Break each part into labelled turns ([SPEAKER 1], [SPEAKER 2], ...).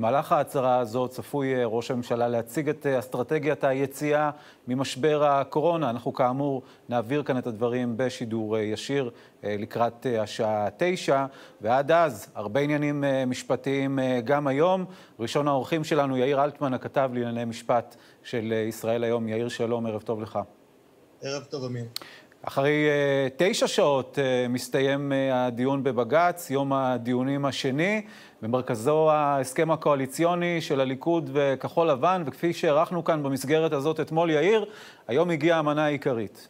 [SPEAKER 1] במהלך ההצהרה הזאת צפוי ראש הממשלה להציג את אסטרטגיית היציאה ממשבר הקורונה. אנחנו כאמור נעביר כאן את הדברים בשידור ישיר לקראת השעה תשע, ועד אז הרבה עניינים משפטיים גם היום. ראשון האורחים שלנו יאיר אלטמן, הכתב לענייני משפט של ישראל היום. יאיר, שלום, ערב טוב לך.
[SPEAKER 2] ערב טוב, אמין.
[SPEAKER 1] אחרי uh, תשע שעות uh, מסתיים uh, הדיון בבג"ץ, יום הדיונים השני, במרכזו ההסכם הקואליציוני של הליכוד וכחול לבן, וכפי שהערכנו כאן במסגרת הזאת אתמול, יאיר, היום הגיעה המנה העיקרית.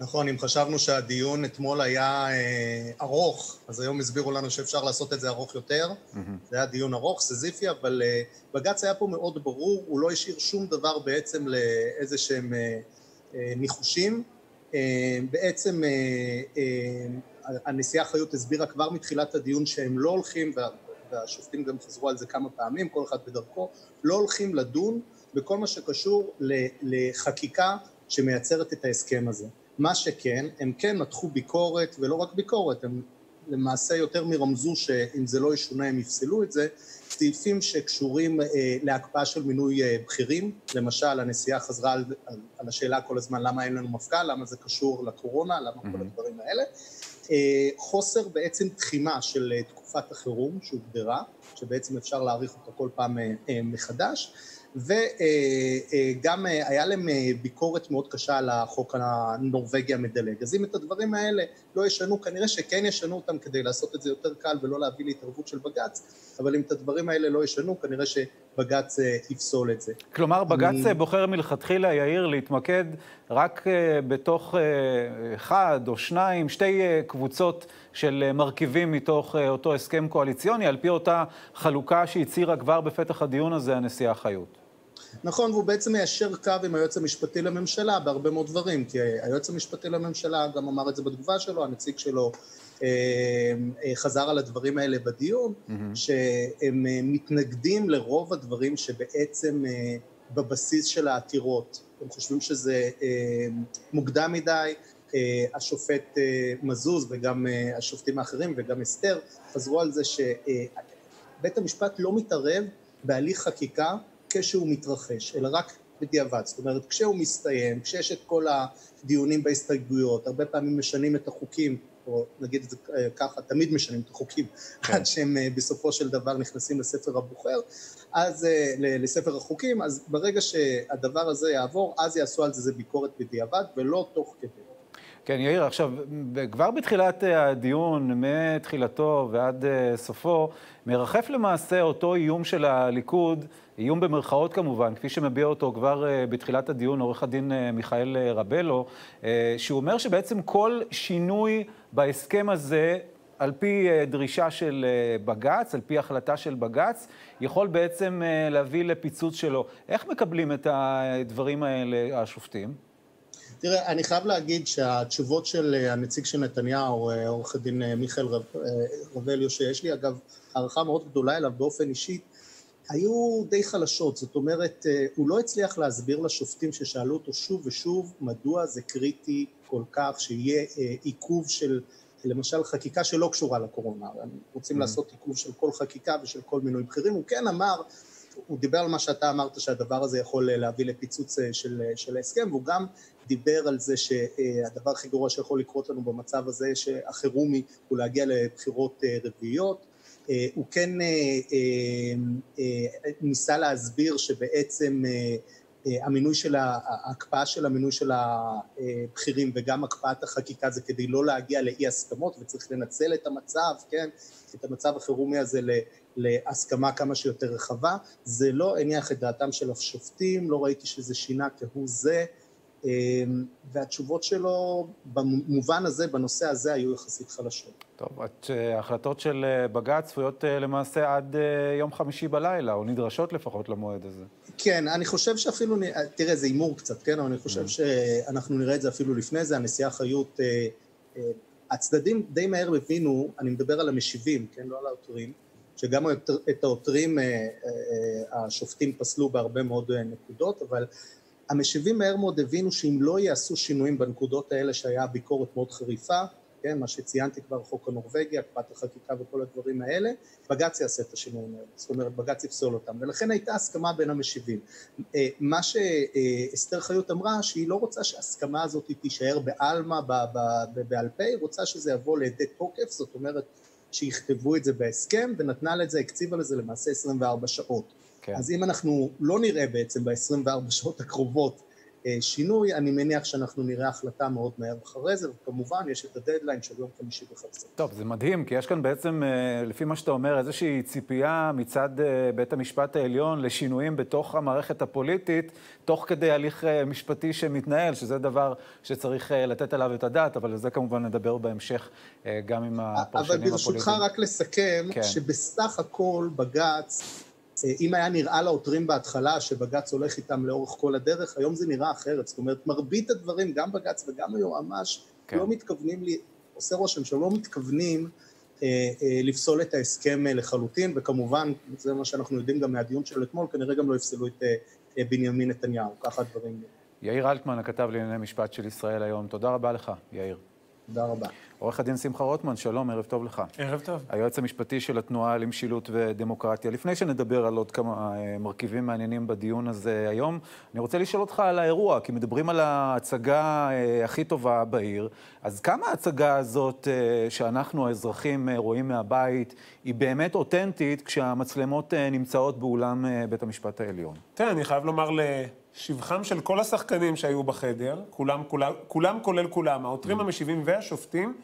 [SPEAKER 2] נכון, אם חשבנו שהדיון אתמול היה אה, ארוך, אז היום הסבירו לנו שאפשר לעשות את זה ארוך יותר. Mm-hmm. זה היה דיון ארוך, סזיפי, אבל אה, בג"ץ היה פה מאוד ברור, הוא לא השאיר שום דבר בעצם לאיזה שהם אה, אה, ניחושים. אה, בעצם אה, אה, הנשיאה חיות הסבירה כבר מתחילת הדיון שהם לא הולכים, והשופטים גם חזרו על זה כמה פעמים, כל אחד בדרכו, לא הולכים לדון בכל מה שקשור לחקיקה שמייצרת את ההסכם הזה. מה שכן, הם כן מתחו ביקורת, ולא רק ביקורת, הם למעשה יותר מרמזו שאם זה לא ישונה הם יפסלו את זה, סעיפים שקשורים אה, להקפאה של מינוי אה, בכירים, למשל הנשיאה חזרה על, על, על השאלה כל הזמן למה אין לנו מפכ"ל, למה זה קשור לקורונה, למה mm-hmm. כל הדברים האלה, אה, חוסר בעצם תחימה של אה, תקופת החירום שהוגדרה, שבעצם אפשר להאריך אותה כל פעם אה, מחדש, וגם היה להם ביקורת מאוד קשה על החוק הנורבגי המדלג. אז אם את הדברים האלה לא ישנו, כנראה שכן ישנו אותם כדי לעשות את זה יותר קל ולא להביא להתערבות של בג"ץ, אבל אם את הדברים האלה לא ישנו, כנראה שבג"ץ יפסול את זה.
[SPEAKER 1] כלומר, בג"ץ אני... בוחר מלכתחילה, יאיר, להתמקד רק בתוך אחד או שניים, שתי קבוצות של מרכיבים מתוך אותו הסכם קואליציוני, על פי אותה חלוקה שהצהירה כבר בפתח הדיון הזה הנשיאה חיות.
[SPEAKER 2] נכון, והוא בעצם מיישר קו עם היועץ המשפטי לממשלה בהרבה מאוד דברים, כי היועץ המשפטי לממשלה גם אמר את זה בתגובה שלו, הנציג שלו אה, אה, חזר על הדברים האלה בדיון, mm-hmm. שהם אה, מתנגדים לרוב הדברים שבעצם בבסיס של העתירות. הם חושבים שזה מוקדם מדי, השופט מזוז וגם השופטים האחרים וגם אסתר חזרו על זה שבית המשפט לא מתערב בהליך חקיקה כשהוא מתרחש, אלא רק בדיעבד. זאת אומרת, כשהוא מסתיים, כשיש את כל הדיונים בהסתייגויות, הרבה פעמים משנים את החוקים, או נגיד את זה אה, ככה, תמיד משנים את החוקים, כן. עד שהם אה, בסופו של דבר נכנסים לספר הבוחר, אז אה, לספר החוקים, אז ברגע שהדבר הזה יעבור, אז יעשו על זה ביקורת בדיעבד, ולא תוך כדי.
[SPEAKER 1] כן, יאיר, עכשיו, כבר בתחילת הדיון, מתחילתו ועד סופו, מרחף למעשה אותו איום של הליכוד איום במרכאות כמובן, כפי שמביע אותו כבר uh, בתחילת הדיון עורך הדין מיכאל רבלו, שהוא אומר שבעצם כל שינוי בהסכם הזה, על פי דרישה של בג"ץ, על פי החלטה של בג"ץ, יכול בעצם להביא לפיצוץ שלו. איך מקבלים את הדברים האלה השופטים?
[SPEAKER 2] תראה, אני חייב להגיד שהתשובות של הנציג של נתניהו, עורך הדין מיכאל רבליו, שיש לי אגב הערכה מאוד גדולה אליו באופן אישי, היו די חלשות, זאת אומרת, אה, הוא לא הצליח להסביר לשופטים ששאלו אותו שוב ושוב מדוע זה קריטי כל כך שיהיה אה, עיכוב של למשל חקיקה שלא קשורה לקורונה, רוצים mm. לעשות עיכוב של כל חקיקה ושל כל מינוי בכירים, הוא כן אמר, הוא דיבר על מה שאתה אמרת שהדבר הזה יכול אה, להביא לפיצוץ של, של ההסכם והוא גם דיבר על זה שהדבר הכי גרוע שיכול לקרות לנו במצב הזה שהחירומי הוא להגיע לבחירות רביעיות. אה, הוא כן אה, אה, ניסה להסביר שבעצם המינוי של, ההקפאה של המינוי של הבכירים וגם הקפאת החקיקה זה כדי לא להגיע לאי הסכמות וצריך לנצל את המצב, כן, את המצב החירומי הזה להסכמה כמה שיותר רחבה, זה לא הניח את דעתם של השופטים, לא ראיתי שזה שינה כהוא זה והתשובות שלו במובן הזה, בנושא הזה, היו יחסית חלשות.
[SPEAKER 1] טוב, ההחלטות של אה, בג"ץ צפויות אה, למעשה עד אה, יום חמישי בלילה, או נדרשות לפחות למועד הזה.
[SPEAKER 2] כן, אני חושב שאפילו, תראה, זה הימור קצת, כן? אבל אני חושב mm. שאנחנו נראה את זה אפילו לפני זה, הנשיאה חיות, הצדדים די מהר הבינו, אני מדבר על המשיבים, כן? לא על העותרים, שגם את העותרים השופטים פסלו בהרבה מאוד נקודות, אבל המשיבים מהר מאוד הבינו שאם לא יעשו שינויים בנקודות האלה שהיה ביקורת מאוד חריפה, כן, מה שציינתי כבר, חוק הנורבגי, הקפאת החקיקה וכל הדברים האלה, בג"ץ יעשה את השינויים האלה, זאת אומרת בג"ץ יפסול אותם, ולכן הייתה הסכמה בין המשיבים. אה, מה שאסתר חיות אמרה, שהיא לא רוצה שההסכמה הזאת תישאר בעלמא, בעל פה, היא רוצה שזה יבוא לידי תוקף, זאת אומרת שיכתבו את זה בהסכם, ונתנה לזה, הקציבה לזה למעשה 24 שעות. כן. אז אם אנחנו לא נראה בעצם ב-24 שעות הקרובות אה, שינוי, אני מניח שאנחנו נראה החלטה מאוד מהר אחרי זה, וכמובן יש את הדדליין של יום חמישי בחצי.
[SPEAKER 1] טוב, זה מדהים, כי יש כאן בעצם, אה, לפי מה שאתה אומר, איזושהי ציפייה מצד אה, בית המשפט העליון לשינויים בתוך המערכת הפוליטית, תוך כדי הליך משפטי שמתנהל, שזה דבר שצריך לתת עליו את הדעת, אבל על זה כמובן נדבר בהמשך גם עם הפרשנים
[SPEAKER 2] הפוליטיים. אבל ברשותך רק לסכם, כן. שבסך הכל בג"ץ... אה, אם היה נראה לעותרים בהתחלה שבג"ץ הולך איתם לאורך כל הדרך, היום זה נראה אחרת. זאת אומרת, מרבית הדברים, גם בג"ץ וגם היועמ"ש, כן. לא מתכוונים, לי, עושה רושם שהם לא מתכוונים אה, אה, לפסול את ההסכם אה, לחלוטין, וכמובן, זה מה שאנחנו יודעים גם מהדיון של אתמול, כנראה גם לא יפסלו את אה, אה, בנימין נתניהו, ככה הדברים.
[SPEAKER 1] יאיר אלטמן, הכתב לענייני משפט של ישראל היום, תודה רבה לך, יאיר.
[SPEAKER 2] תודה רבה.
[SPEAKER 1] עורך הדין שמחה רוטמן, שלום, ערב טוב לך.
[SPEAKER 3] ערב טוב.
[SPEAKER 1] היועץ המשפטי של התנועה למשילות ודמוקרטיה. לפני שנדבר על עוד כמה אה, מרכיבים מעניינים בדיון הזה היום, אני רוצה לשאול אותך על האירוע, כי מדברים על ההצגה אה, הכי טובה בעיר. אז כמה ההצגה הזאת אה, שאנחנו האזרחים רואים מהבית, היא באמת אותנטית כשהמצלמות נמצאות באולם בית המשפט העליון?
[SPEAKER 3] תראה, אני חייב לומר ל... שבחם של כל השחקנים שהיו בחדר, כולם, כולם, כולם כולל כולם, העותרים mm. המשיבים והשופטים,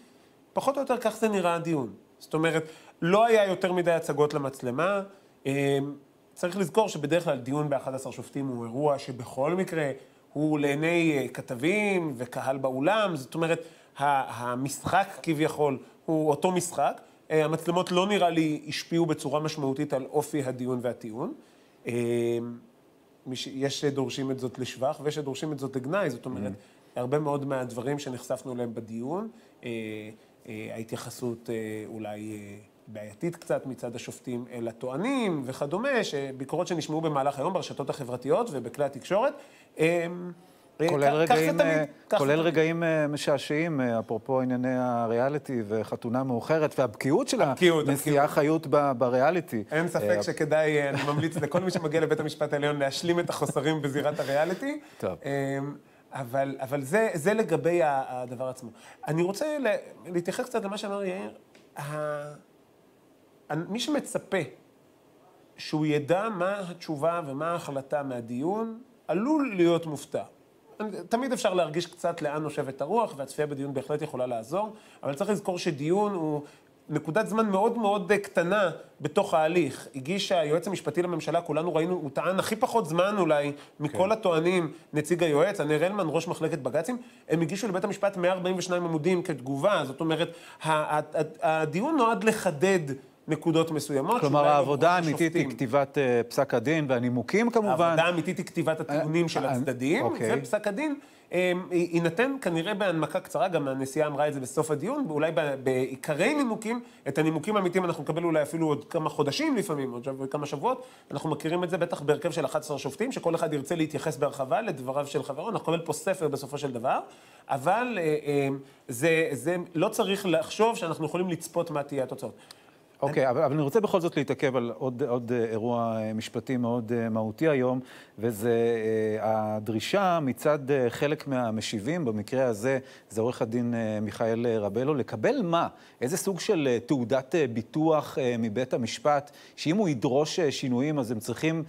[SPEAKER 3] פחות או יותר כך זה נראה הדיון. זאת אומרת, לא היה יותר מדי הצגות למצלמה. אה, צריך לזכור שבדרך כלל דיון ב-11 שופטים הוא אירוע שבכל מקרה הוא לעיני אה, כתבים וקהל באולם, זאת אומרת, המשחק כביכול הוא אותו משחק. אה, המצלמות לא נראה לי השפיעו בצורה משמעותית על אופי הדיון והטיעון. יש שדורשים את זאת לשבח ויש שדורשים את זאת לגנאי, זאת אומרת, mm. הרבה מאוד מהדברים שנחשפנו אליהם בדיון, ההתייחסות אה, אולי בעייתית קצת מצד השופטים אל הטוענים וכדומה, ביקורות שנשמעו במהלך היום ברשתות החברתיות ובכלי התקשורת.
[SPEAKER 1] אה, כולל רגעים, אה, כולל רגעים אה, משעשעים, אפרופו ענייני הריאליטי וחתונה מאוחרת, והבקיאות של הנשיאה חיות בריאליטי.
[SPEAKER 3] אין ספק שכדאי, אני ממליץ לכל מי שמגיע לבית המשפט העליון להשלים את החוסרים בזירת הריאליטי. טוב. אבל, אבל זה, זה לגבי הדבר עצמו. אני רוצה להתייחס קצת למה שאמר יאיר. מי שמצפה שהוא ידע מה התשובה ומה ההחלטה מהדיון, עלול להיות מופתע. תמיד אפשר להרגיש קצת לאן נושבת הרוח, והצפייה בדיון בהחלט יכולה לעזור, אבל צריך לזכור שדיון הוא נקודת זמן מאוד מאוד קטנה בתוך ההליך. הגיש היועץ המשפטי לממשלה, כולנו ראינו, הוא טען הכי פחות זמן אולי מכל כן. הטוענים, נציג היועץ, ענר הלמן, ראש מחלקת בג"צים, הם הגישו לבית המשפט 142 עמודים כתגובה, זאת אומרת, הדיון נועד לחדד נקודות מסוימות.
[SPEAKER 1] כלומר, העבודה האמיתית היא כתיבת uh, פסק הדין והנימוקים כמובן.
[SPEAKER 3] העבודה האמיתית היא כתיבת הטיעונים של הצדדים, אוקיי. ופסק הדין יינתן כנראה בהנמקה קצרה, גם הנשיאה אמרה את זה בסוף הדיון, ואולי בעיקרי נימוקים, את הנימוקים האמיתיים אנחנו נקבל אולי אפילו עוד כמה חודשים לפעמים, עוד כמה שבועות. אנחנו מכירים את זה בטח בהרכב של 11 שופטים, שכל אחד ירצה להתייחס בהרחבה לדבריו של חברו, אנחנו נקבל פה ספר בסופו של דבר, אבל זה, זה לא צריך לחשוב שאנחנו יכולים לצפות מה תהיה התוצאות.
[SPEAKER 1] אוקיי, okay, אבל, אבל אני רוצה בכל זאת להתעכב על עוד, עוד אה, אירוע אה, משפטי מאוד אה, מהותי היום, וזה הדרישה מצד חלק מהמשיבים, במקרה הזה זה עורך הדין מיכאל רבלו, לקבל מה? איזה סוג של תעודת ביטוח מבית המשפט, שאם הוא ידרוש שינויים אז הם צריכים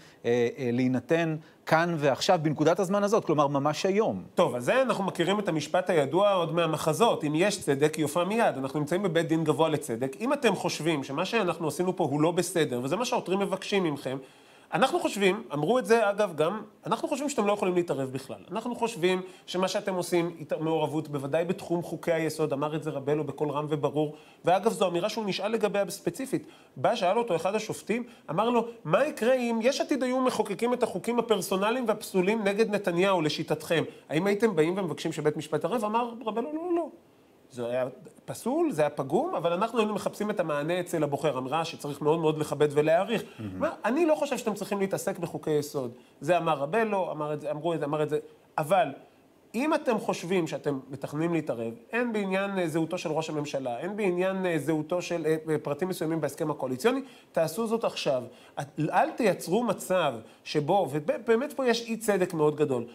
[SPEAKER 1] להינתן כאן ועכשיו, בנקודת הזמן הזאת, כלומר, ממש היום.
[SPEAKER 3] טוב, אז זה אנחנו מכירים את המשפט הידוע עוד מהמחזות, אם יש צדק, יופע מיד. אנחנו נמצאים בבית דין גבוה לצדק. אם אתם חושבים שמה שאנחנו עשינו פה הוא לא בסדר, וזה מה שהעותרים מבקשים מכם, אנחנו חושבים, אמרו את זה אגב גם, אנחנו חושבים שאתם לא יכולים להתערב בכלל. אנחנו חושבים שמה שאתם עושים, מעורבות, בוודאי בתחום חוקי היסוד, אמר את זה רבלו בקול רם וברור, ואגב זו אמירה שהוא נשאל לגביה ספציפית. בא, שאל אותו אחד השופטים, אמר לו, מה יקרה אם יש עתיד היו מחוקקים את החוקים הפרסונליים והפסולים נגד נתניהו לשיטתכם? האם הייתם באים ומבקשים שבית משפט ערב? אמר רבלו, לא, לא, לא. זה היה פסול, זה היה פגום, אבל אנחנו היינו מחפשים את המענה אצל הבוחר. אמירה שצריך מאוד מאוד לכבד ולהעריך. Mm-hmm. אני לא חושב שאתם צריכים להתעסק בחוקי יסוד. זה אמר רבלו, אמר את זה, אמרו את זה, אמר את זה. אבל אם אתם חושבים שאתם מתכננים להתערב, הן בעניין אה, זהותו של ראש הממשלה, הן בעניין אה, זהותו של אה, פרטים מסוימים בהסכם הקואליציוני, תעשו זאת עכשיו. אל תייצרו מצב שבו, ובאמת פה יש אי צדק מאוד גדול.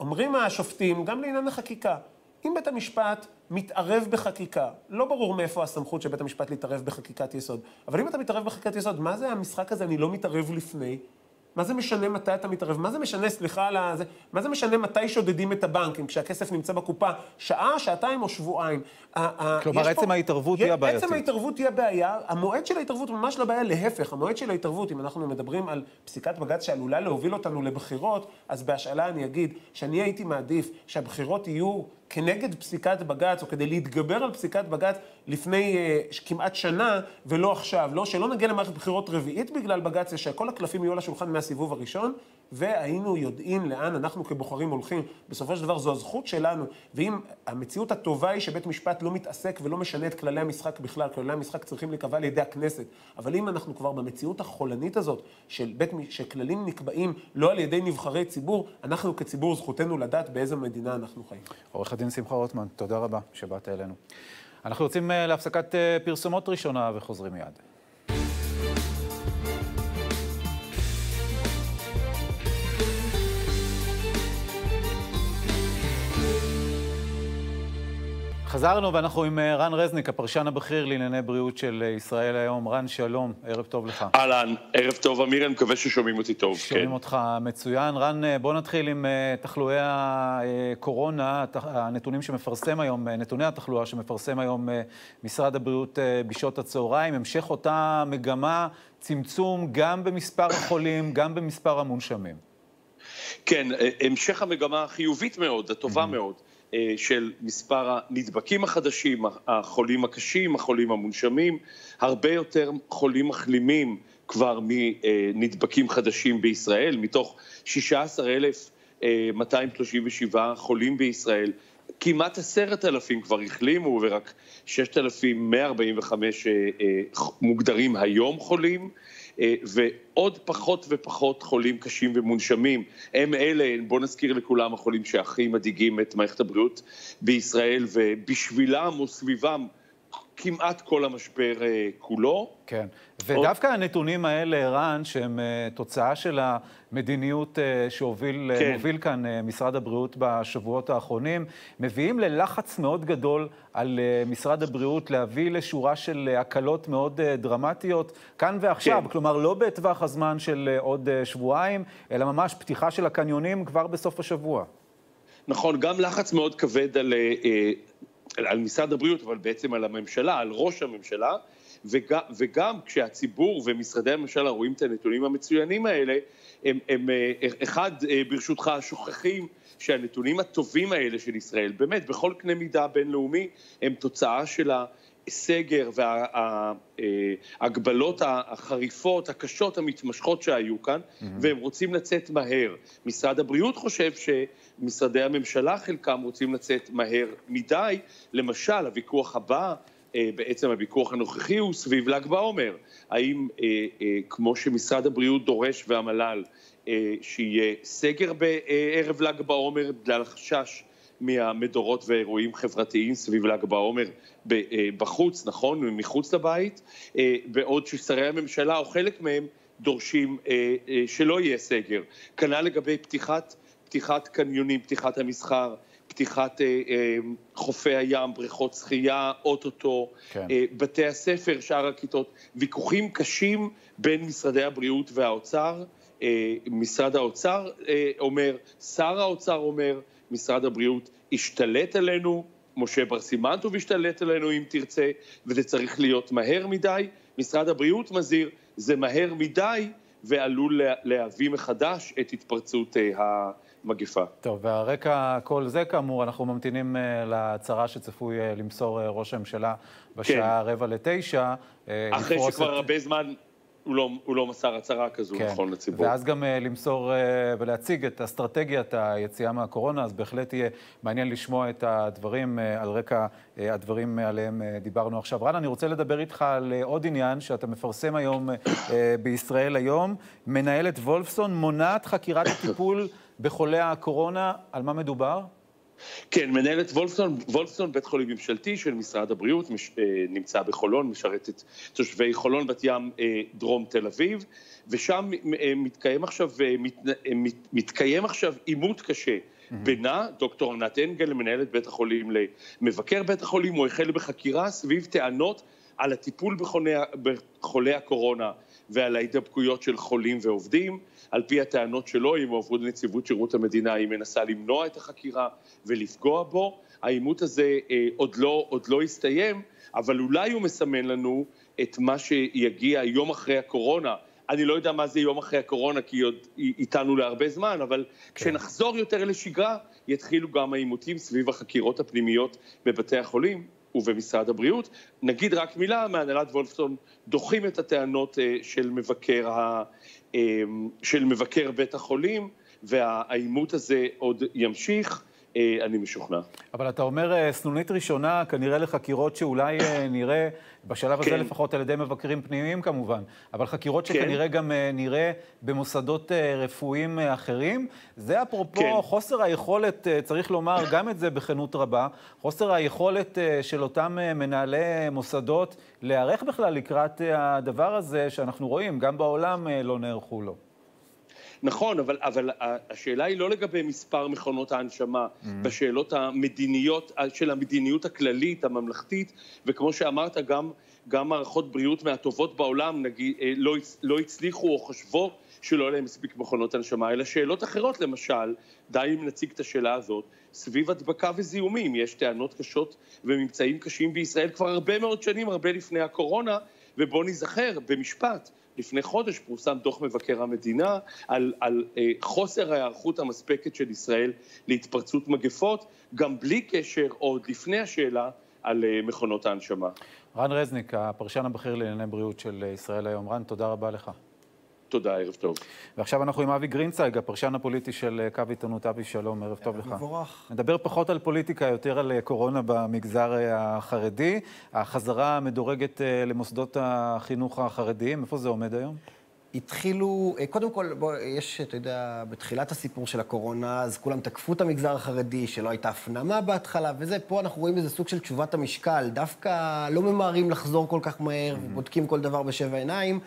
[SPEAKER 3] אומרים השופטים, גם לעניין החקיקה, אם בית המשפט מתערב בחקיקה, לא ברור מאיפה הסמכות של בית המשפט להתערב בחקיקת יסוד, אבל אם אתה מתערב בחקיקת יסוד, מה זה המשחק הזה, אני לא מתערב לפני? מה זה משנה מתי אתה מתערב? מה זה משנה, סליחה על הזה, מה זה משנה מתי שודדים את הבנקים, כשהכסף נמצא בקופה, שעה, שעתיים או שבועיים?
[SPEAKER 1] כלומר, עצם פה, ההתערבות היא הבעייתית.
[SPEAKER 3] עצם ההתערבות היא הבעיה, המועד של ההתערבות ממש לא בעיה, להפך, המועד של ההתערבות, אם אנחנו מדברים על פסיקת בג"ץ שעלולה להוביל אותנו לבחירות, אז בהשאלה אני אגיד שאני הייתי מעדיף שהבחירות יהיו כנגד פסיקת בג"ץ, או כדי להתגבר על פסיקת בג"ץ לפני uh, כמעט שנה, ולא עכשיו. לא, שלא נגיע למערכת בחירות רביעית בגלל בג"ץ, שכל הקלפים יהיו על השולחן מהסיבוב הראשון, והיינו יודעים לאן אנחנו כבוחרים הולכים. בסופו של דבר זו הזכות שלנו, ואם המציאות הטובה היא שבית משפט לא מתעסק ולא משנה את כללי המשחק בכלל, כללי המשחק צריכים להיקבע על ידי הכנסת, אבל אם אנחנו כבר במציאות החולנית הזאת, של בית, שכללים נקבעים לא על ידי נבחרי ציבור, אנחנו כציבור זכותנו לדעת באיזה מדינה אנחנו חיים.
[SPEAKER 1] עורך הדין שמחה רוטמן, תודה רבה שבאת אלינו. אנחנו יוצאים אה, להפסקת אה, פרסומות ראשונה וחוזרים מיד. חזרנו ואנחנו עם אה, רן רזניק, הפרשן הבכיר לענייני בריאות של אה, ישראל היום. רן, שלום, ערב טוב לך.
[SPEAKER 4] אהלן, ערב טוב, אמיר, אני מקווה ששומעים אותי טוב.
[SPEAKER 1] שומעים כן. אותך מצוין. רן, אה, בוא נתחיל עם תחלואי הקורונה, הנתונים שמפרסם היום, נתוני התחלואה שמפרסם היום משרד הבריאות בשעות הצהריים. המשך אותה מגמה, צמצום גם במספר החולים, גם במספר המונשמים.
[SPEAKER 4] כן, המשך המגמה החיובית מאוד, הטובה מאוד. אה, של מספר הנדבקים החדשים, החולים הקשים, החולים המונשמים, הרבה יותר חולים מחלימים כבר מנדבקים חדשים בישראל, מתוך 16,237 חולים בישראל, כמעט עשרת אלפים כבר החלימו ורק 6,145 אה, אה, מוגדרים היום חולים. אה, ועוד פחות ופחות חולים קשים ומונשמים. הם אלה, בואו נזכיר לכולם, החולים שהכי מדאיגים את מערכת הבריאות בישראל, ובשבילם וסביבם כמעט כל המשבר אה, כולו.
[SPEAKER 1] כן, ודווקא עוד... הנתונים האלה, ערן, שהם uh, תוצאה של המדיניות uh, שהוביל כן. מוביל כאן uh, משרד הבריאות בשבועות האחרונים, מביאים ללחץ מאוד גדול על uh, משרד הבריאות להביא לשורה של uh, הקלות מאוד uh, דרמטיות, כאן ועכשיו, כן. כלומר לא בטווח הזמן של uh, עוד uh, שבועיים, אלא ממש פתיחה של הקניונים כבר בסוף השבוע.
[SPEAKER 4] נכון, גם לחץ מאוד כבד על... Uh, על משרד הבריאות, אבל בעצם על הממשלה, על ראש הממשלה, וגם, וגם כשהציבור ומשרדי הממשלה רואים את הנתונים המצוינים האלה, הם, הם אה, אחד, אה, ברשותך, שוכחים שהנתונים הטובים האלה של ישראל, באמת, בכל קנה מידה בינלאומי, הם תוצאה של הסגר וההגבלות החריפות, הקשות, המתמשכות שהיו כאן, mm-hmm. והם רוצים לצאת מהר. משרד הבריאות חושב שמשרדי הממשלה, חלקם רוצים לצאת מהר מדי. למשל, הוויכוח הבא, אה, בעצם הוויכוח הנוכחי הוא סביב ל"ג בעומר. האם אה, אה, כמו שמשרד הבריאות דורש והמל"ל, שיהיה סגר בערב ל"ג בעומר בגלל החשש מהמדורות ואירועים חברתיים סביב ל"ג בעומר בחוץ, נכון? מחוץ לבית, בעוד ששרי הממשלה או חלק מהם דורשים שלא יהיה סגר. כנ"ל לגבי פתיחת, פתיחת קניונים, פתיחת המסחר, פתיחת אה, אה, חופי הים, בריכות שחייה, אוטוטו, כן. אה, בתי הספר, שאר הכיתות, ויכוחים קשים בין משרדי הבריאות והאוצר. אה, משרד האוצר אה, אומר, שר האוצר אומר, משרד הבריאות השתלט עלינו, משה בר סימנטוב השתלט עלינו אם תרצה, וזה צריך להיות מהר מדי. משרד הבריאות מזהיר, זה מהר מדי ועלול להביא מחדש את התפרצות ה... מגפה.
[SPEAKER 1] טוב, והרקע כל זה, כאמור, אנחנו ממתינים uh, להצהרה שצפוי uh, למסור ראש הממשלה בשעה כן. רבע לתשע.
[SPEAKER 4] אחרי שכבר את... הרבה זמן הוא לא, הוא לא מסר הצהרה כזו, כן. נכון, לציבור.
[SPEAKER 1] ואז גם uh, למסור uh, ולהציג את אסטרטגיית היציאה מהקורונה, אז בהחלט יהיה מעניין לשמוע את הדברים uh, על רקע uh, הדברים עליהם uh, דיברנו עכשיו. רן, אני רוצה לדבר איתך על uh, עוד עניין שאתה מפרסם היום uh, בישראל היום. מנהלת וולפסון מונעת חקירת הטיפול בחולי הקורונה, על מה מדובר?
[SPEAKER 4] כן, מנהלת וולפסון, וולפסון, בית חולים ממשלתי של משרד הבריאות, מש, אה, נמצא בחולון, משרת את תושבי חולון, בת ים, אה, דרום תל אביב, ושם אה, מתקיים עכשיו, מת, מת, מתקיים עכשיו עימות קשה. Mm-hmm. בינה, דוקטור ענת אנגל, מנהלת בית החולים למבקר בית החולים, הוא החל בחקירה סביב טענות על הטיפול בחולי הקורונה ועל ההידבקויות של חולים ועובדים. על פי הטענות שלו, אם הועברו לנציבות שירות המדינה, היא מנסה למנוע את החקירה ולפגוע בו. העימות הזה אה, עוד, לא, עוד לא הסתיים, אבל אולי הוא מסמן לנו את מה שיגיע יום אחרי הקורונה. אני לא יודע מה זה יום אחרי הקורונה, כי היא עוד איתנו להרבה זמן, אבל כן. כשנחזור יותר לשגרה, יתחילו גם העימותים סביב החקירות הפנימיות בבתי החולים. ובמשרד הבריאות. נגיד רק מילה, מהנהלת וולפסון דוחים את הטענות אה, של מבקר, ה, של מבקר בית החולים, והעימות הזה עוד ימשיך. אה, אני משוכנע.
[SPEAKER 1] אבל אתה אומר אה, סנונית ראשונה, כנראה לחקירות שאולי אה, נראה, בשלב הזה כן. לפחות על ידי מבקרים פנימיים כמובן, אבל חקירות כן. שכנראה כן. גם נראה במוסדות רפואיים אחרים. זה אפרופו כן. חוסר היכולת, צריך לומר גם את זה בכנות רבה, חוסר היכולת של אותם מנהלי מוסדות להיערך בכלל לקראת הדבר הזה שאנחנו רואים, גם בעולם לא נערכו לו.
[SPEAKER 4] נכון, אבל, אבל השאלה היא לא לגבי מספר מכונות ההנשמה, mm-hmm. בשאלות המדיניות, של המדיניות הכללית, הממלכתית, וכמו שאמרת, גם, גם מערכות בריאות מהטובות בעולם, נגיד, אה, לא, לא הצליחו או חושבות שלא להם מספיק מכונות הנשמה, אלא שאלות אחרות, למשל, די אם נציג את השאלה הזאת, סביב הדבקה וזיהומים. יש טענות קשות וממצאים קשים בישראל כבר הרבה מאוד שנים, הרבה לפני הקורונה, ובואו ניזכר, במשפט, לפני חודש פורסם דוח מבקר המדינה על, על אה, חוסר ההיערכות המספקת של ישראל להתפרצות מגפות, גם בלי קשר, או עוד לפני השאלה, על אה, מכונות ההנשמה.
[SPEAKER 1] רן רזניק, הפרשן הבכיר לענייני בריאות של ישראל היום. רן, תודה רבה לך.
[SPEAKER 4] תודה, ערב טוב.
[SPEAKER 1] ועכשיו אנחנו עם אבי גרינצייג, הפרשן הפוליטי של קו עיתונות. אבי, שלום, ערב טוב לך.
[SPEAKER 5] מבורך.
[SPEAKER 1] נדבר פחות על פוליטיקה, יותר על אה, קורונה במגזר אה, החרדי. החזרה המדורגת אה, למוסדות החינוך החרדיים, איפה זה עומד היום?
[SPEAKER 5] התחילו, קודם כל, בוא, יש, אתה יודע, בתחילת הסיפור של הקורונה, אז כולם תקפו את המגזר החרדי, שלא הייתה הפנמה בהתחלה, וזה, פה אנחנו רואים איזה סוג של תשובת המשקל. דווקא לא ממהרים לחזור כל כך מהר, mm-hmm. ובודקים כל דבר בשבע עיניים.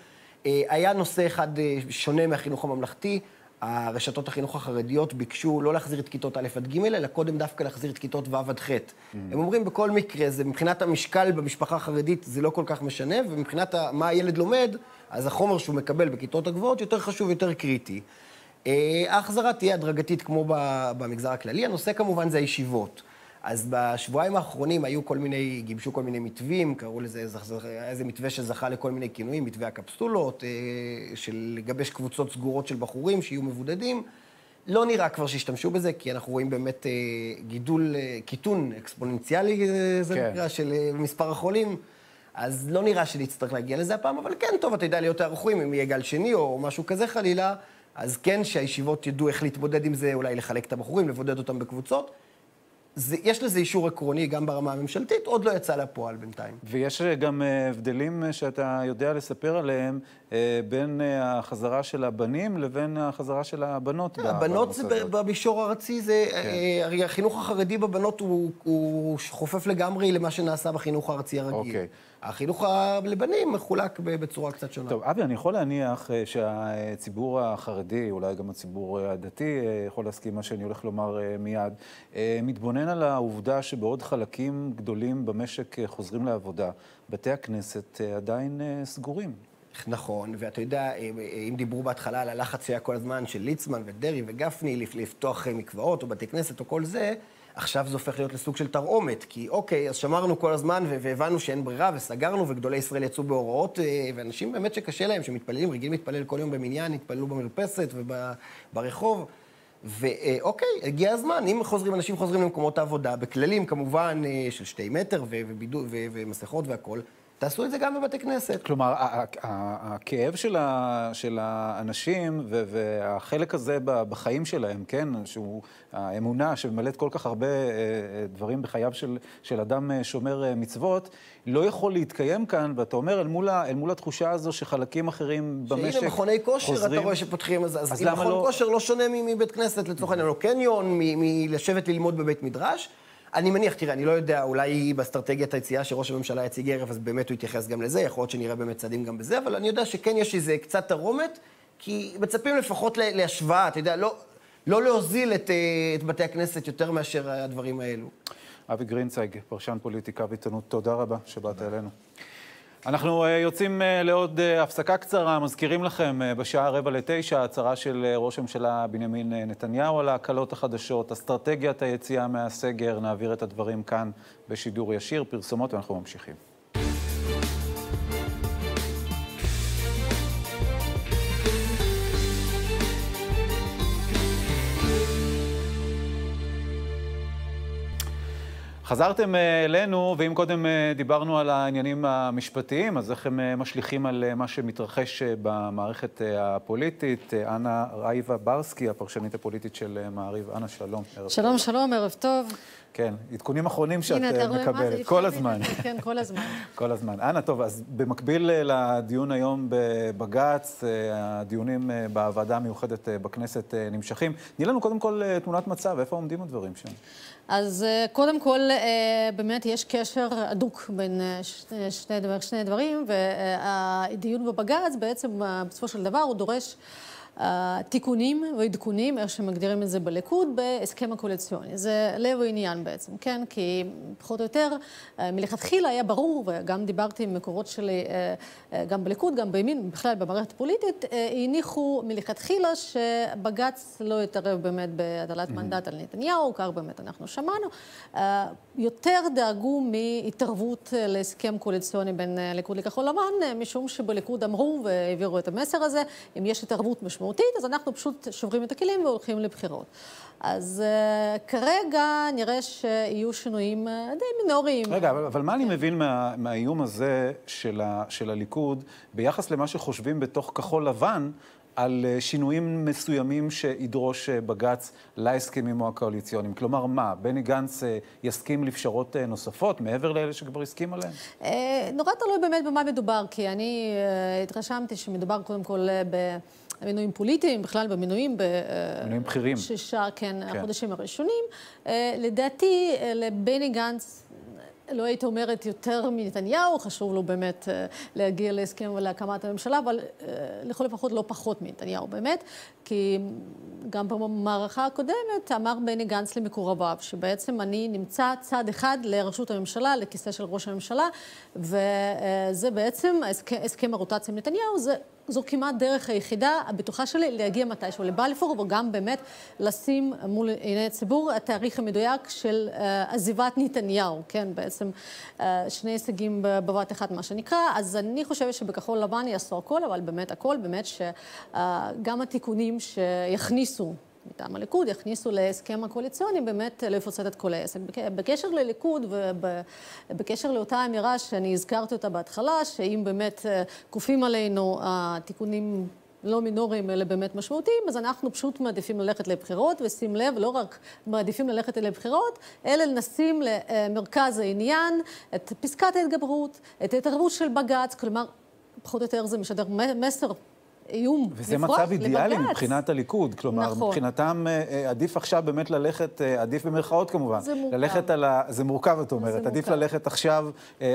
[SPEAKER 5] אה, היה נושא אחד אה, שונה מהחינוך הממלכתי. הרשתות החינוך החרדיות ביקשו לא להחזיר את כיתות א' עד ג', אלא קודם דווקא להחזיר את כיתות ו' עד ח'. Mm. הם אומרים, בכל מקרה, זה מבחינת המשקל במשפחה החרדית זה לא כל כך משנה, ומבחינת מה הילד לומד, אז החומר שהוא מקבל בכיתות הגבוהות יותר חשוב, יותר קריטי. אה, ההחזרה תהיה הדרגתית כמו במגזר הכללי. הנושא כמובן זה הישיבות. אז בשבועיים האחרונים היו כל מיני, גיבשו כל מיני מתווים, קראו לזה, איזה מתווה שזכה לכל מיני כינויים, מתווה הקפסולות, אה, של לגבש קבוצות סגורות של בחורים שיהיו מבודדים. לא נראה כבר שהשתמשו בזה, כי אנחנו רואים באמת אה, גידול, אה, קיטון אקספוננציאלי, זה כן. נקרא, של מספר החולים. אז לא נראה שנצטרך להגיע לזה הפעם, אבל כן, טוב, אתה יודע, להיות ערוכים, אם יהיה גל שני או משהו כזה חלילה, אז כן, שהישיבות ידעו איך להתמודד עם זה, אולי לחלק את הבחורים, לבודד אותם בקבוצות. זה, יש לזה אישור עקרוני גם ברמה הממשלתית, עוד לא יצא לפועל בינתיים.
[SPEAKER 1] ויש אה, גם אה, הבדלים אה, שאתה יודע לספר עליהם בין החזרה של הבנים לבין החזרה של הבנות.
[SPEAKER 5] הבנות זה במישור הארצי, זה, כן. הרי החינוך החרדי בבנות הוא, הוא חופף לגמרי למה שנעשה בחינוך הארצי הרגיל. אוקיי. החינוך לבנים מחולק בצורה קצת שונה.
[SPEAKER 1] טוב, אבי, אני יכול להניח אה, שהציבור החרדי, אולי גם הציבור הדתי, אה, יכול להסכים מה שאני הולך לומר אה, מיד, מתבונן על העובדה שבעוד חלקים גדולים במשק חוזרים לעבודה, בתי הכנסת עדיין סגורים.
[SPEAKER 5] נכון, ואתה יודע, אם דיברו בהתחלה על הלחץ שהיה כל הזמן של ליצמן ודרעי וגפני לפתוח מקוואות או בתי כנסת או כל זה, עכשיו זה הופך להיות לסוג של תרעומת, כי אוקיי, אז שמרנו כל הזמן והבנו שאין ברירה וסגרנו, וגדולי ישראל יצאו בהוראות, אה, ואנשים באמת שקשה להם, שמתפללים, רגילים להתפלל כל יום במניין, התפללו במרפסת וברחוב. ואוקיי, הגיע הזמן, אם חוזרים, אנשים חוזרים למקומות העבודה, בכללים כמובן אה, של שתי מטר ומסכות והכול, תעשו את זה גם בבתי כנסת.
[SPEAKER 1] כלומר, הכאב של, ה, של האנשים והחלק הזה בחיים שלהם, כן, שהוא האמונה שממלאת כל כך הרבה אה, אה, דברים בחייו של, של אדם אה, שומר מצוות, לא יכול להתקיים כאן, ואתה אומר, אל מול, אל מול התחושה הזו שחלקים אחרים במשק
[SPEAKER 5] חוזרים... שהנה מכוני כושר,
[SPEAKER 1] חוזרים,
[SPEAKER 5] אתה רואה שפותחים, אז, אז, אז אם מכון לא... כושר לא שונה מבית כנסת לצורך העניין, או קניון, מלשבת ללמוד בבית מדרש. אני מניח, תראה, אני לא יודע, אולי באסטרטגיית היציאה שראש הממשלה יציג ערב, אז באמת הוא יתייחס גם לזה, יכול להיות שנראה באמת צעדים גם בזה, אבל אני יודע שכן יש איזה קצת תרומת, כי מצפים לפחות להשוואה, אתה יודע, לא, לא להוזיל את, אה, את בתי הכנסת יותר מאשר הדברים האלו.
[SPEAKER 1] אבי גרינצייג, פרשן פוליטיקה ועיתונות, תודה רבה שבאת אלינו. אנחנו אה, יוצאים אה, לעוד אה, הפסקה קצרה, מזכירים לכם בשעה רבע לתשע, הצהרה של ראש הממשלה בנימין נתניהו על ההקלות החדשות, אסטרטגיית היציאה מהסגר, נעביר את הדברים כאן בשידור ישיר, פרסומות ואנחנו ממשיכים. חזרתם אה, אלינו, ואם קודם אה, דיברנו על העניינים המשפטיים, אז איך הם אה, משליכים על מה שמתרחש במערכת הפוליטית? אנה רייבה ברסקי, הפרשנית הפוליטית של מעריב. אנה, שלום.
[SPEAKER 6] שלום, שלום, ערב טוב.
[SPEAKER 1] כן, עדכונים אחרונים שאת מקבלת, כל הזמן.
[SPEAKER 6] כן, כל הזמן.
[SPEAKER 1] כל הזמן. אנה, טוב, אז במקביל לדיון היום בבג"ץ, הדיונים בוועדה המיוחדת בכנסת נמשכים. תני לנו קודם כל תמונת מצב, איפה עומדים הדברים שם?
[SPEAKER 6] אז אה, קודם כל, אה, באמת יש קשר הדוק בין אה, שני, שני דברים, והדיון בבג"ץ בעצם בסופו של דבר הוא דורש תיקונים ועדכונים, איך שמגדירים את זה בליכוד, בהסכם הקואליציוני. זה לב העניין בעצם, כן? כי פחות או יותר, מלכתחילה היה ברור, וגם דיברתי עם מקורות שלי, גם בליכוד, גם בימין, בכלל במערכת הפוליטית, הניחו מלכתחילה שבג"ץ לא יתערב באמת בהטלת מנדט על נתניהו, כך באמת אנחנו שמענו. יותר דאגו מהתערבות להסכם קואליציוני בין ליכוד לכחול לבן, משום שבליכוד אמרו והעבירו את המסר הזה, אם יש התערבות משמעותית, משמעותית, אז אנחנו פשוט שוברים את הכלים והולכים לבחירות. אז uh, כרגע נראה שיהיו שינויים uh, די מינוריים.
[SPEAKER 1] רגע, אבל, אבל מה אני מבין מה, מהאיום הזה של, ה, של הליכוד ביחס למה שחושבים בתוך כחול לבן על uh, שינויים מסוימים שידרוש בג"ץ להסכמים או הקואליציוניים? כלומר, מה, בני גנץ יסכים לפשרות נוספות מעבר לאלה שכבר הסכים עליהן?
[SPEAKER 6] נורא תלוי באמת במה מדובר, כי אני התרשמתי שמדובר קודם כל ב... מינויים פוליטיים, בכלל במינויים בשישה, כן, כן, החודשים הראשונים. אה, לדעתי, אה, לבני גנץ לא הייתי אומרת יותר מנתניהו, חשוב לו באמת אה, להגיע להסכם ולהקמת הממשלה, אבל לכל לפחות לא פחות מנתניהו באמת, כי גם במערכה הקודמת אמר בני גנץ למקורביו, שבעצם אני נמצא צד אחד לראשות הממשלה, לכיסא של ראש הממשלה, וזה בעצם הסכם הרוטציה עם נתניהו, זה זו כמעט דרך היחידה הבטוחה שלי להגיע מתישהו לבלפור, וגם באמת לשים מול עיני הציבור התאריך המדויק של uh, עזיבת נתניהו, כן, בעצם uh, שני הישגים בבת אחת, מה שנקרא. אז אני חושבת שבכחול לבן יעשו הכל, אבל באמת הכל, באמת שגם uh, התיקונים שיכניסו מטעם הליכוד יכניסו להסכם הקואליציוני באמת לפוצץ את כל העסק. בקשר לליכוד ובקשר לאותה אמירה שאני הזכרתי אותה בהתחלה, שאם באמת אה, כופים עלינו התיקונים לא מינוריים, אלא באמת משמעותיים, אז אנחנו פשוט מעדיפים ללכת לבחירות, ושים לב, לא רק מעדיפים ללכת לבחירות, אלא לשים למרכז העניין את פסקת ההתגברות, את ההתערבות של בג"ץ, כלומר, פחות או יותר זה משדר מסר איום
[SPEAKER 1] וזה מצב אידיאלי לבגץ. מבחינת הליכוד. כלומר, נכון. מבחינתם אה, אה, עדיף עכשיו באמת ללכת, אה, עדיף במרכאות כמובן.
[SPEAKER 6] זה מורכב.
[SPEAKER 1] ללכת על ה... זה מורכב, את אומרת. עדיף מורכב. ללכת עכשיו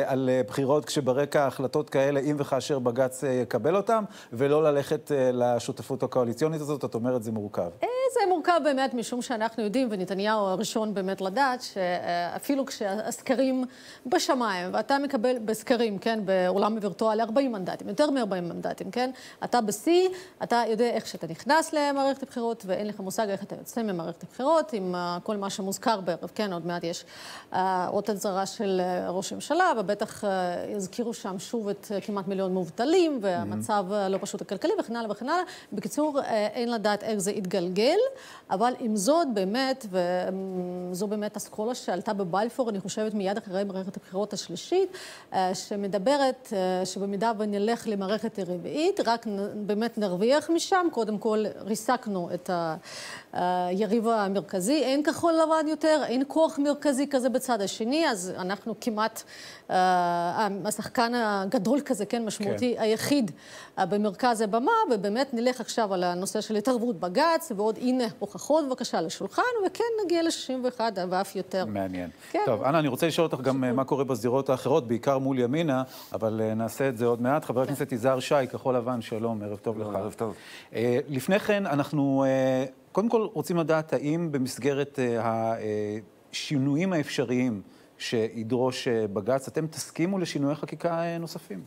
[SPEAKER 1] על בחירות כשברקע החלטות כאלה, אם וכאשר בג"ץ יקבל אותם, ולא ללכת לשותפות הקואליציונית הזאת, את אומרת, זה מורכב.
[SPEAKER 6] זה מורכב באמת, משום שאנחנו יודעים, ונתניהו הראשון באמת לדעת, שאפילו כשהסקרים בשמיים, ואתה מקבל בסקרים, כן, בעולם הווירטואלי 40 מנדטים, יותר מ-40 מנדטים, כן, אתה בשיא נשיא, אתה יודע איך שאתה נכנס למערכת הבחירות, ואין לך מושג איך אתה יוצא ממערכת הבחירות, עם כל מה שמוזכר בערב, כן, עוד מעט יש אות אזהרה של ראש הממשלה, ובטח יזכירו שם שוב את כמעט מיליון מובטלים, והמצב לא פשוט הכלכלי וכן הלאה וכן הלאה. בקיצור, אין לדעת איך זה יתגלגל, אבל עם זאת, באמת, וזו באמת אסכולה שעלתה בבלפור, אני חושבת מיד אחרי מערכת הבחירות השלישית, שמדברת שבמידה ונלך למערכת הרביעית, רק באמת נרוויח משם. קודם כל, ריסקנו את היריב המרכזי. אין כחול לבן יותר, אין כוח מרכזי כזה בצד השני, אז אנחנו כמעט השחקן הגדול כזה, כן, משמעותי, כן. היחיד במרכז הבמה, ובאמת נלך עכשיו על הנושא של התערבות בג"ץ, ועוד הנה הוכחות בבקשה לשולחן, וכן נגיע ל-61 ואף יותר.
[SPEAKER 1] מעניין. כן. טוב, אנה, אני רוצה לשאול אותך גם מה קורה בזירות האחרות, בעיקר מול ימינה, אבל נעשה את זה עוד מעט. חבר הכנסת יזהר שי, כחול לבן, שלום, ערב טוב לך.
[SPEAKER 7] ערב טוב.
[SPEAKER 1] לפני כן, אנחנו קודם כל רוצים לדעת האם במסגרת השינויים האפשריים, שידרוש בג"ץ, אתם תסכימו לשינויי חקיקה נוספים?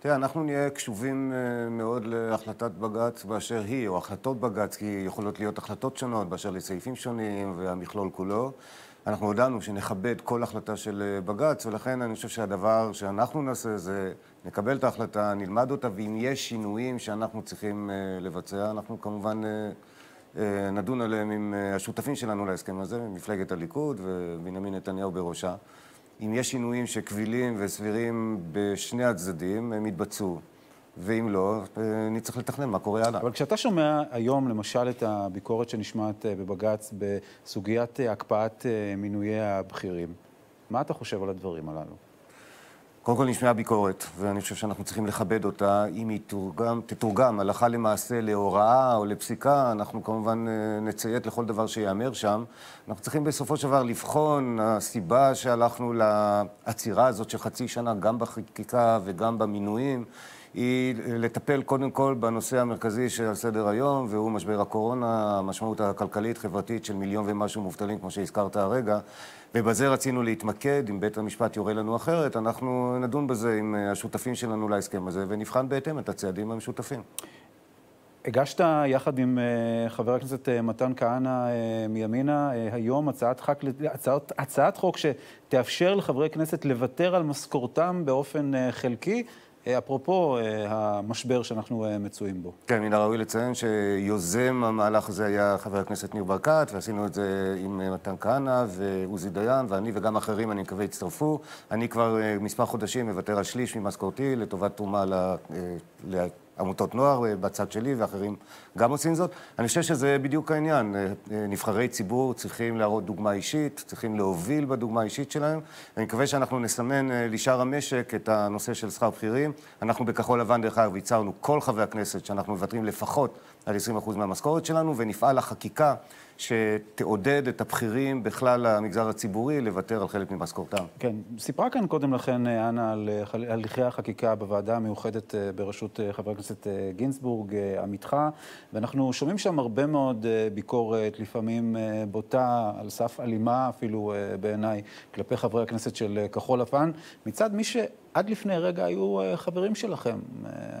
[SPEAKER 7] תראה, אנחנו נהיה קשובים מאוד להחלטת בג"ץ באשר היא, או החלטות בג"ץ, כי יכולות להיות החלטות שונות באשר לסעיפים שונים והמכלול כולו. אנחנו הודענו שנכבד כל החלטה של בג"ץ, ולכן אני חושב שהדבר שאנחנו נעשה זה נקבל את ההחלטה, נלמד אותה, ואם יש שינויים שאנחנו צריכים לבצע, אנחנו כמובן נדון עליהם עם השותפים שלנו להסכם הזה, מפלגת הליכוד ובנימין נתניהו בראשה. אם יש שינויים שקבילים וסבירים בשני הצדדים, הם יתבצעו. ואם לא, נצטרך לתכנן מה קורה הלאה.
[SPEAKER 1] אבל כשאתה שומע היום, למשל, את הביקורת שנשמעת בבג"ץ בסוגיית הקפאת מינויי הבכירים, מה אתה חושב על הדברים הללו?
[SPEAKER 7] קודם כל נשמעה ביקורת, ואני חושב שאנחנו צריכים לכבד אותה. אם היא תתורגם, תתורגם הלכה למעשה להוראה או לפסיקה, אנחנו כמובן נציית לכל דבר שיאמר שם. אנחנו צריכים בסופו של דבר לבחון הסיבה שהלכנו לעצירה הזאת של חצי שנה, גם בחקיקה וגם במינויים, היא לטפל קודם כל בנושא המרכזי שעל סדר היום, והוא משבר הקורונה, המשמעות הכלכלית-חברתית של מיליון ומשהו מובטלים, כמו שהזכרת הרגע. ובזה רצינו להתמקד, אם בית המשפט יורה לנו אחרת, אנחנו נדון בזה עם השותפים שלנו להסכם הזה, ונבחן בהתאם את הצעדים המשותפים.
[SPEAKER 1] הגשת יחד עם חבר הכנסת מתן כהנא מימינה היום הצעת, חק, הצעת, הצעת חוק שתאפשר לחברי כנסת לוותר על משכורתם באופן חלקי. אפרופו המשבר שאנחנו מצויים בו.
[SPEAKER 7] כן, מן הראוי לציין שיוזם המהלך הזה היה חבר הכנסת ניר ברקת, ועשינו את זה עם מתן כהנא ועוזי דיין, ואני וגם אחרים, אני מקווה, יצטרפו. אני כבר מספר חודשים מוותר על שליש ממשכורתי לטובת תרומה ל... עמותות נוער בצד שלי, ואחרים גם עושים זאת. אני חושב שזה בדיוק העניין. נבחרי ציבור צריכים להראות דוגמה אישית, צריכים להוביל בדוגמה האישית שלהם. אני מקווה שאנחנו נסמן לשאר המשק את הנושא של שכר בכירים. אנחנו בכחול לבן, דרך אגב, ייצרנו כל חברי הכנסת שאנחנו מוותרים לפחות על 20% מהמשכורת שלנו, ונפעל לחקיקה שתעודד את הבכירים בכלל המגזר הציבורי לוותר על חלק ממשכורתם.
[SPEAKER 1] כן, סיפרה כאן קודם לכן, אנה, על הליכי החקיקה בוועדה המיוחדת בראשות חבר הכנסת גינזבורג, עמיתך, ואנחנו שומעים שם הרבה מאוד ביקורת, לפעמים בוטה, על סף אלימה אפילו בעיניי, כלפי חברי הכנסת של כחול לבן, מצד מי ש... עד לפני רגע היו חברים שלכם,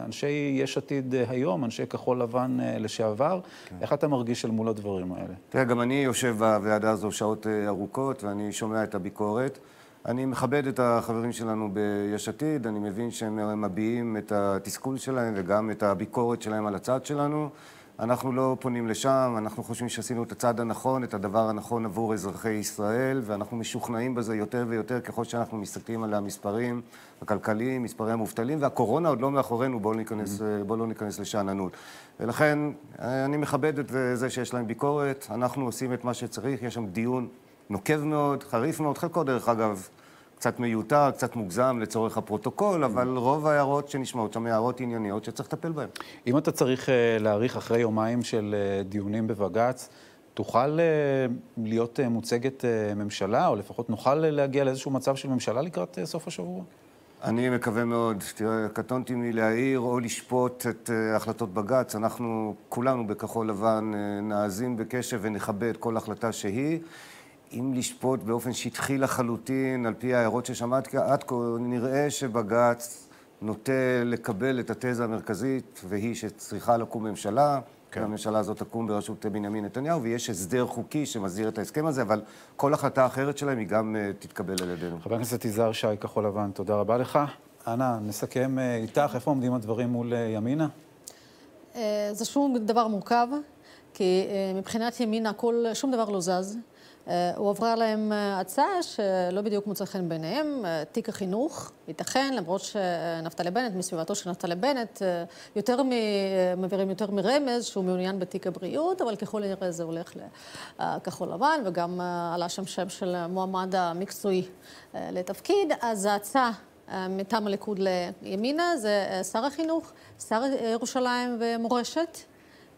[SPEAKER 1] אנשי יש עתיד היום, אנשי כחול לבן לשעבר. כן. איך אתה מרגיש אל מול הדברים האלה?
[SPEAKER 7] תראה, גם אני יושב בוועדה הזו שעות ארוכות, ואני שומע את הביקורת. אני מכבד את החברים שלנו ביש עתיד, אני מבין שהם מביעים את התסכול שלהם וגם את הביקורת שלהם על הצד שלנו. אנחנו לא פונים לשם, אנחנו חושבים שעשינו את הצעד הנכון, את הדבר הנכון עבור אזרחי ישראל, ואנחנו משוכנעים בזה יותר ויותר ככל שאנחנו מסתכלים על המספרים הכלכליים, מספרי המובטלים, והקורונה עוד לא מאחורינו, בואו ניכנס, בוא לא ניכנס לשאננות. ולכן, אני מכבד את זה שיש להם ביקורת, אנחנו עושים את מה שצריך, יש שם דיון נוקב מאוד, חריף מאוד, חלקו דרך אגב, קצת מיותר, קצת מוגזם לצורך הפרוטוקול, אבל רוב ההערות שנשמעות שם הערות ענייניות שצריך לטפל בהן.
[SPEAKER 1] אם אתה צריך להאריך אחרי יומיים של דיונים בבג"ץ, תוכל להיות מוצגת ממשלה, או לפחות נוכל להגיע לאיזשהו מצב של ממשלה לקראת סוף השבוע?
[SPEAKER 7] אני מקווה מאוד. תראה, קטונתי מלהעיר או לשפוט את החלטות בג"ץ. אנחנו כולנו בכחול לבן נאזין בקשב ונכבד כל החלטה שהיא. אם לשפוט באופן שטחי לחלוטין, על פי ההערות ששמעת עד כה, נראה שבג"ץ נוטה לקבל את התזה המרכזית, והיא שצריכה לקום ממשלה. כן. הממשלה הזאת תקום בראשות בנימין נתניהו, ויש הסדר חוקי שמסדיר את ההסכם הזה, אבל כל החלטה אחרת שלהם היא גם uh, תתקבל על ידינו.
[SPEAKER 1] חבר הכנסת יזהר שי, כחול לבן, תודה רבה לך. אנא, נסכם uh, איתך, איפה עומדים הדברים מול uh, ימינה?
[SPEAKER 6] Uh, זה שום דבר מורכב, כי uh, מבחינת ימינה כל, שום דבר לא זז. אה, הועברה להם אה, הצעה שלא בדיוק מוצא חן בעיניהם, אה, תיק החינוך, ייתכן, למרות שנפתלי בנט, מסביבתו של נפתלי בנט, יותר מ... מעבירים יותר מרמז שהוא מעוניין בתיק הבריאות, אבל ככל הנראה זה הולך לכחול לבן, וגם עלה שם שם של מועמד המקצועי לתפקיד, אז ההצעה מטעם הליכוד לימינה זה שר החינוך, שר ירושלים ומורשת.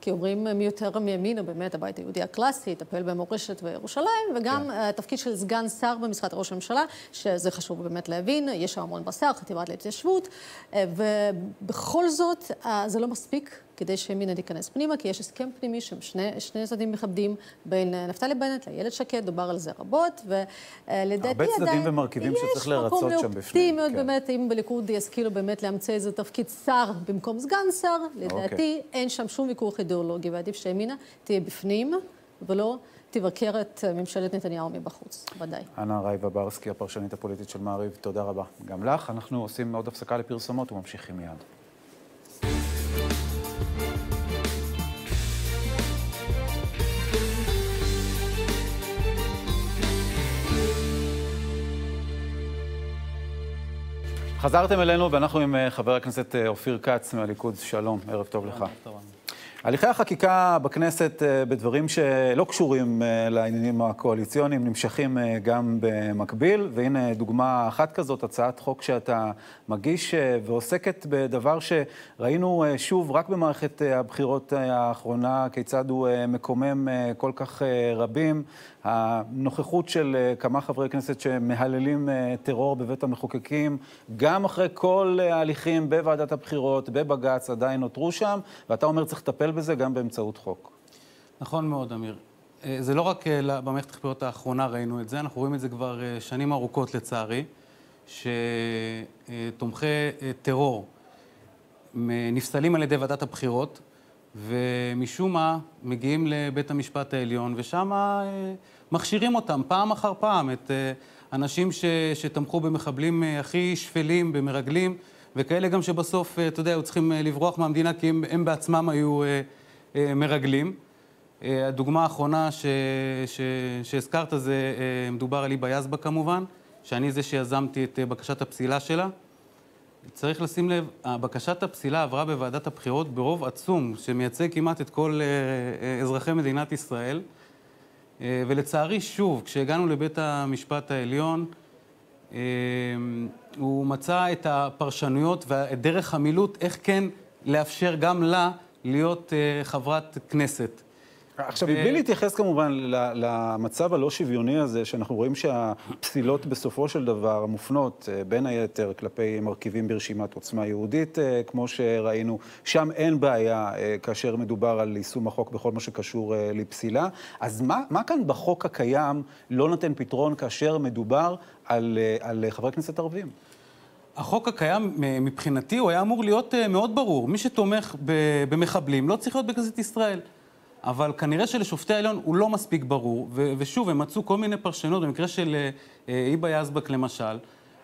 [SPEAKER 6] כי אומרים מי יותר מימין, הוא באמת הבית היהודי הקלאסי, יטפל במורשת וירושלים, וגם כן. התפקיד של סגן שר במשרד ראש הממשלה, שזה חשוב באמת להבין, יש שם המון בשר, חטיבת להתיישבות, אה, ובכל זאת אה, זה לא מספיק. כדי שימינה ייכנס פנימה, כי יש הסכם פנימי ששני צדדים מכבדים בין אה, נפתלי בנט לאיילת שקד, דובר על זה רבות, ולדעתי
[SPEAKER 1] עדיין... הרבה צדדים ומרכיבים שצריך לרצות שם בפנים.
[SPEAKER 6] יש מקום לאופטימיות, כן. באמת, אם בליכוד ישכילו באמת להמציא איזה תפקיד שר במקום סגן שר, לדעתי אוקיי. אין שם שום ויכוח אידיאולוגי, ועדיף שימינה תהיה בפנים, ולא... תבקר את ממשלת נתניהו מבחוץ, ודאי.
[SPEAKER 1] אנה רייבה ברסקי, הפרשנית הפוליטית של מעריב, תודה רבה. גם לך, אנחנו עושים עוד הפסקה לפרסומות וממשיכים מיד. חזרתם אלינו ואנחנו עם אה, חבר הכנסת אה, אופיר כץ מהליכוד. שלום, ערב טוב לך. הליכי החקיקה בכנסת אה, בדברים שלא קשורים לעניינים הקואליציוניים נמשכים גם במקביל, והנה דוגמה אחת כזאת, הצעת חוק שאתה מגיש ועוסקת בדבר שראינו שוב רק במערכת הבחירות האחרונה, כיצד הוא מקומם כל כך רבים. הנוכחות של אה, כמה חברי כנסת שמהללים אה, טרור בבית המחוקקים, גם אחרי כל ההליכים בוועדת הבחירות, בבג"ץ, עדיין נותרו שם, ואתה אומר צריך לטפל בזה גם באמצעות חוק.
[SPEAKER 8] נכון מאוד, אמיר. אה, זה לא רק במערכת הבחירות האחרונה ראינו את זה, אנחנו רואים את זה כבר שנים ארוכות לצערי, שתומכי טרור נפסלים על ידי ועדת הבחירות, ומשום מה מגיעים לבית המשפט העליון, ושם מכשירים אותם פעם אחר פעם, את אנשים ש, שתמכו במחבלים הכי שפלים, במרגלים, וכאלה גם שבסוף, אתה יודע, היו צריכים לברוח מהמדינה כי הם, הם בעצמם היו מרגלים. הדוגמה האחרונה ש, ש, שהזכרת זה, מדובר על היבה יזבק כמובן, שאני זה שיזמתי את בקשת הפסילה שלה. צריך לשים לב, בקשת הפסילה עברה בוועדת הבחירות ברוב עצום, שמייצג כמעט את כל אזרחי מדינת ישראל. אה, ולצערי, שוב, כשהגענו לבית המשפט העליון, אה, הוא מצא את הפרשנויות ואת דרך המילוט, איך כן לאפשר גם לה להיות אה, חברת כנסת.
[SPEAKER 1] עכשיו, מבלי להתייחס כמובן למצב הלא שוויוני הזה, שאנחנו רואים שהפסילות בסופו של דבר מופנות אה, בין היתר כלפי מרכיבים ברשימת עוצמה יהודית, אה, כמו שראינו, שם אין בעיה אה, כאשר מדובר על יישום החוק בכל מה שקשור לפסילה. אז מה, מה כאן בחוק הקיים לא נותן פתרון כאשר מדובר על, על חברי כנסת ערבים?
[SPEAKER 8] החוק הקיים, מבחינתי, הוא היה אמור להיות מאוד ברור. מי שתומך במחבלים לא צריך להיות בכנסת ישראל. אבל כנראה שלשופטי העליון הוא לא מספיק ברור, ו- ושוב, הם מצאו כל מיני פרשנות, במקרה של אה, אה, היבה יזבק למשל,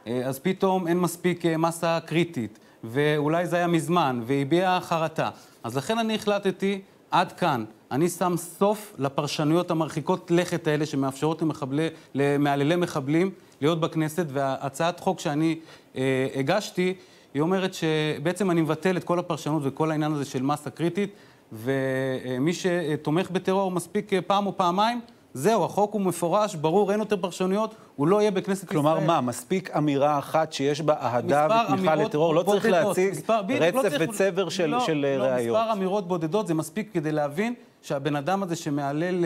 [SPEAKER 8] אה, אז פתאום אין מספיק מסה קריטית, ואולי זה היה מזמן, והביע חרטה. אז לכן אני החלטתי, עד כאן. אני שם סוף לפרשנויות המרחיקות לכת האלה שמאפשרות למחבלי, למעללי מחבלים להיות בכנסת, והצעת חוק שאני אה, הגשתי, היא אומרת שבעצם אני מבטל את כל הפרשנות וכל העניין הזה של מסה קריטית, ומי שתומך בטרור מספיק פעם או פעמיים, זהו, החוק הוא מפורש, ברור, אין יותר פרשנויות, הוא לא יהיה בכנסת
[SPEAKER 1] כלומר, ישראל. כלומר מה, מספיק אמירה אחת שיש בה אהדה ותמיכה לטרור? לא צריך להציג מספר, רצף לא צריך, וצבר של, לא, של לא, ראיות.
[SPEAKER 8] מספר אמירות בודדות זה מספיק כדי להבין שהבן אדם הזה שמהלל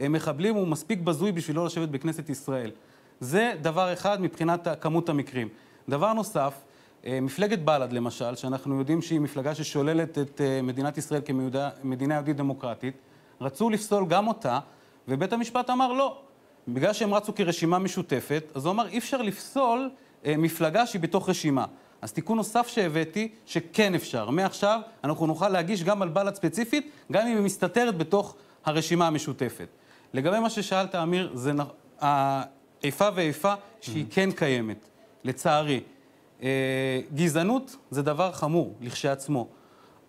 [SPEAKER 8] אה, מחבלים הוא מספיק בזוי בשביל לא לשבת בכנסת ישראל. זה דבר אחד מבחינת כמות המקרים. דבר נוסף, אה, מפלגת בל"ד, למשל, שאנחנו יודעים שהיא מפלגה ששוללת את אה, מדינת ישראל כמדינה יהודית דמוקרטית, רצו לפסול גם אותה, ובית המשפט אמר לא. בגלל שהם רצו כרשימה משותפת, אז הוא אמר, אי אפשר לפסול אה, מפלגה שהיא בתוך רשימה. אז תיקון נוסף שהבאתי, שכן אפשר. מעכשיו אנחנו נוכל להגיש גם על בל"ד ספציפית, גם אם היא מסתתרת בתוך הרשימה המשותפת. לגבי מה ששאלת, אמיר, זה האיפה ואיפה שהיא כן קיימת, לצערי. אה, גזענות זה דבר חמור, לכשעצמו.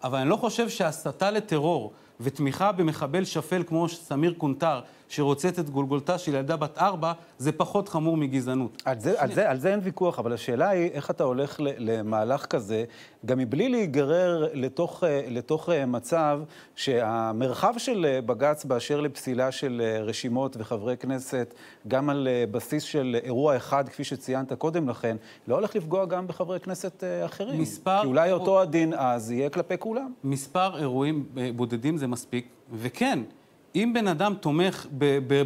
[SPEAKER 8] אבל אני לא חושב שהסתה לטרור ותמיכה במחבל שפל כמו סמיר קונטר, שרוצץ את גולגולתה של ילדה בת ארבע, זה פחות חמור מגזענות.
[SPEAKER 1] על זה, על, זה, על זה אין ויכוח, אבל השאלה היא איך אתה הולך למהלך כזה, גם מבלי להיגרר לתוך, לתוך מצב שהמרחב של בג"ץ באשר לפסילה של רשימות וחברי כנסת, גם על בסיס של אירוע אחד, כפי שציינת קודם לכן, לא הולך לפגוע גם בחברי כנסת אחרים. מספר... כי אולי אותו הדין אז יהיה כלפי כולם.
[SPEAKER 8] מספר אירועים בודדים זה מספיק, וכן, אם בן אדם תומך